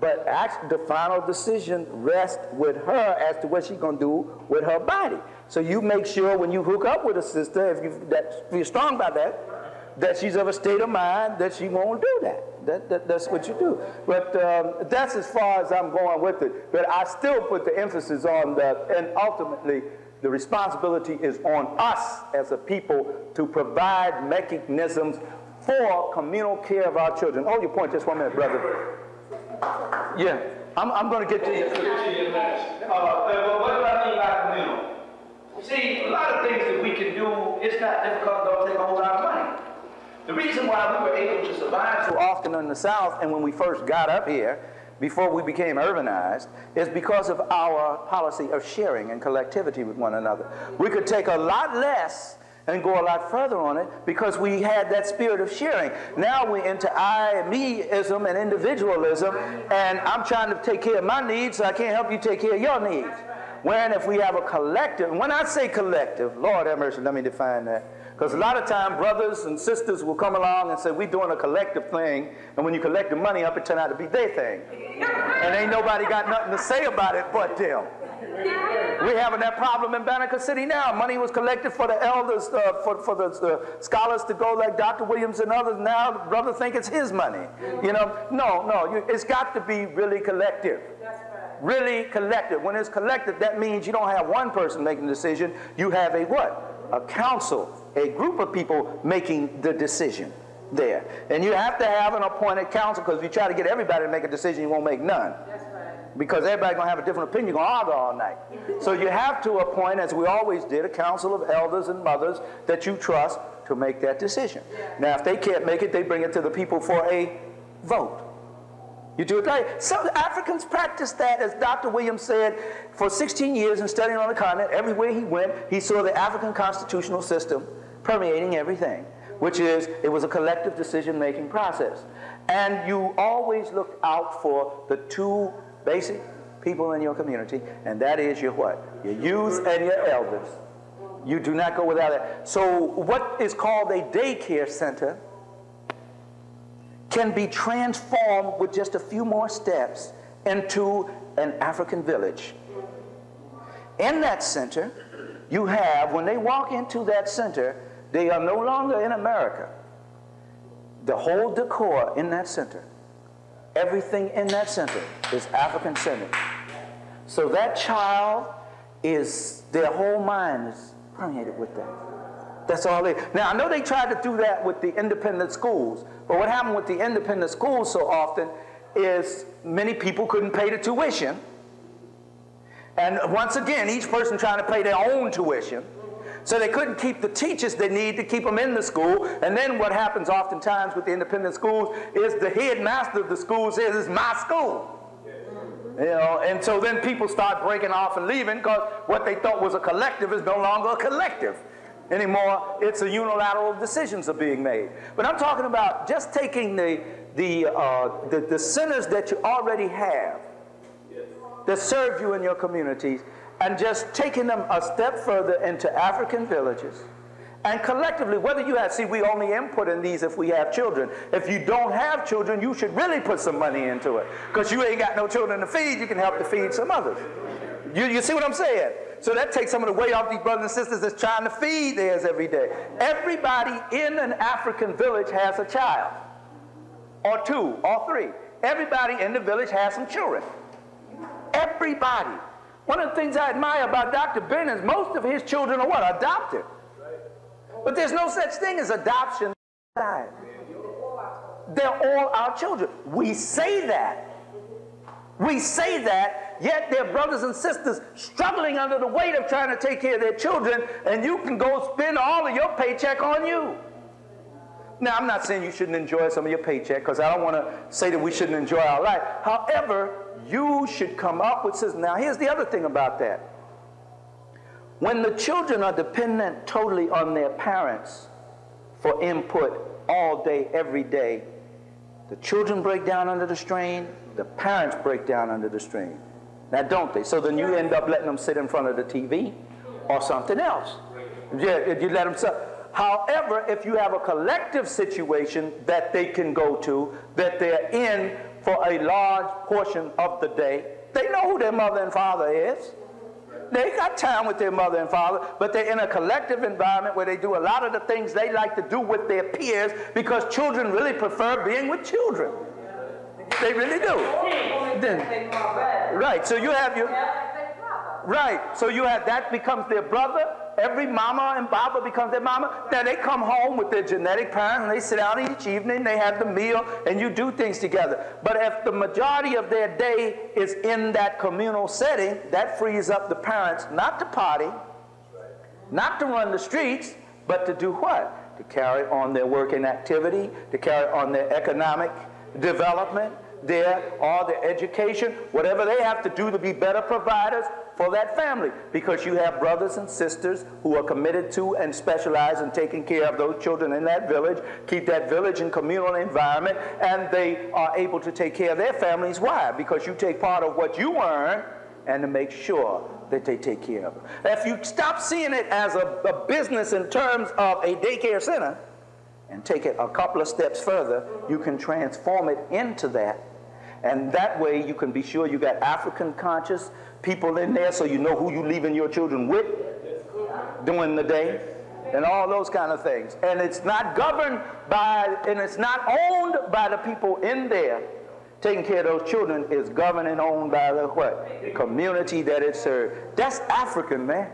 But actually, the final decision rests with her as to what she's going to do with her body. So you make sure when you hook up with a sister, if, you, that, if you're strong about that, that she's of a state of mind that she won't do that. That, that, that's what you do. But um, that's as far as I'm going with it. But I still put the emphasis on that, and ultimately, the responsibility is on us as a people to provide mechanisms for communal care of our children. Hold your point just one minute, brother. Yeah, I'm, I'm going to get to you. Uh, what do I mean by communal? See, a lot of things that we can do, it's not difficult, don't take a whole lot of money. The reason why we were able to survive so often in the South and when we first got up here, before we became urbanized, is because of our policy of sharing and collectivity with one another. We could take a lot less and go a lot further on it because we had that spirit of sharing. Now we're into I, meism and individualism, and I'm trying to take care of my needs, so I can't help you take care of your needs. When if we have a collective, when I say collective, Lord have mercy, let me define that. Because a lot of time brothers and sisters will come along and say, we're doing a collective thing, and when you collect the money up, it turn out to be their thing. And ain't nobody got nothing to say about it but them. We're having that problem in Banneker City now. Money was collected for the elders, uh, for, for the scholars to go like Dr. Williams and others. Now the brother think it's his money. You know, no, no, you, it's got to be really collective. Really collective. When it's collective, that means you don't have one person making the decision. You have a what? A council, a group of people making the decision there. And you have to have an appointed council because if you try to get everybody to make a decision, you won't make none because everybody's going to have a different opinion. You're going to argue all night. So you have to appoint, as we always did, a council of elders and mothers that you trust to make that decision. Now, if they can't make it, they bring it to the people for a vote. You do it right. Some Africans practice that, as Dr. Williams said, for 16 years in studying on the continent. Everywhere he went, he saw the African constitutional system permeating everything, which is it was a collective decision-making process. And you always look out for the two basic people in your community, and that is your what? Your youth and your elders. You do not go without it. So what is called a daycare center can be transformed with just a few more steps into an African village. In that center, you have, when they walk into that center, they are no longer in America. The whole decor in that center, everything in that center is African centered. So that child is, their whole mind is permeated with that. That's all they. Now I know they tried to do that with the independent schools, but what happened with the independent schools so often, is many people couldn't pay the tuition. And once again, each person trying to pay their own tuition. So they couldn't keep the teachers they need to keep them in the school. And then what happens oftentimes with the independent schools is the headmaster of the school says, it's my school. You know, and so then people start breaking off and leaving because what they thought was a collective is no longer a collective anymore. It's a unilateral decisions are being made. But I'm talking about just taking the, the, uh, the, the centers that you already have that serve you in your communities and just taking them a step further into African villages. And collectively, whether you have, see, we only input in these if we have children. If you don't have children, you should really put some money into it. Because you ain't got no children to feed, you can help to feed some others. You, you see what I'm saying? So that takes some of the weight off these brothers and sisters that's trying to feed theirs every day. Everybody in an African village has a child, or two, or three. Everybody in the village has some children. Everybody. One of the things I admire about Dr. Ben is most of his children are what? Adopted. But there's no such thing as adoption. They're all our children. We say that. We say that, yet they're brothers and sisters struggling under the weight of trying to take care of their children, and you can go spend all of your paycheck on you. Now, I'm not saying you shouldn't enjoy some of your paycheck because I don't want to say that we shouldn't enjoy our life. However, you should come up with this. Now, here's the other thing about that. When the children are dependent totally on their parents for input all day, every day, the children break down under the strain, the parents break down under the strain. Now, don't they? So then you end up letting them sit in front of the TV or something else. Yeah, you let them sit. However, if you have a collective situation that they can go to, that they're in for a large portion of the day. They know who their mother and father is. They got time with their mother and father, but they're in a collective environment where they do a lot of the things they like to do with their peers because children really prefer being with children. They really do. Then, right, so you have your right, so you have that becomes their brother, every mama and baba becomes their mama. Now they come home with their genetic parents and they sit out each evening, they have the meal, and you do things together. But if the majority of their day is in that communal setting, that frees up the parents not to party, not to run the streets, but to do what? To carry on their working activity, to carry on their economic development, their or their education, whatever they have to do to be better providers for that family because you have brothers and sisters who are committed to and specialize in taking care of those children in that village, keep that village in communal environment, and they are able to take care of their families. Why? Because you take part of what you earn and to make sure that they take care of it. If you stop seeing it as a, a business in terms of a daycare center and take it a couple of steps further, you can transform it into that and that way you can be sure you got African conscious people in there so you know who you leaving your children with during the day and all those kind of things. And it's not governed by, and it's not owned by the people in there. Taking care of those children is governed and owned by the what? Community that it serves. That's African, man.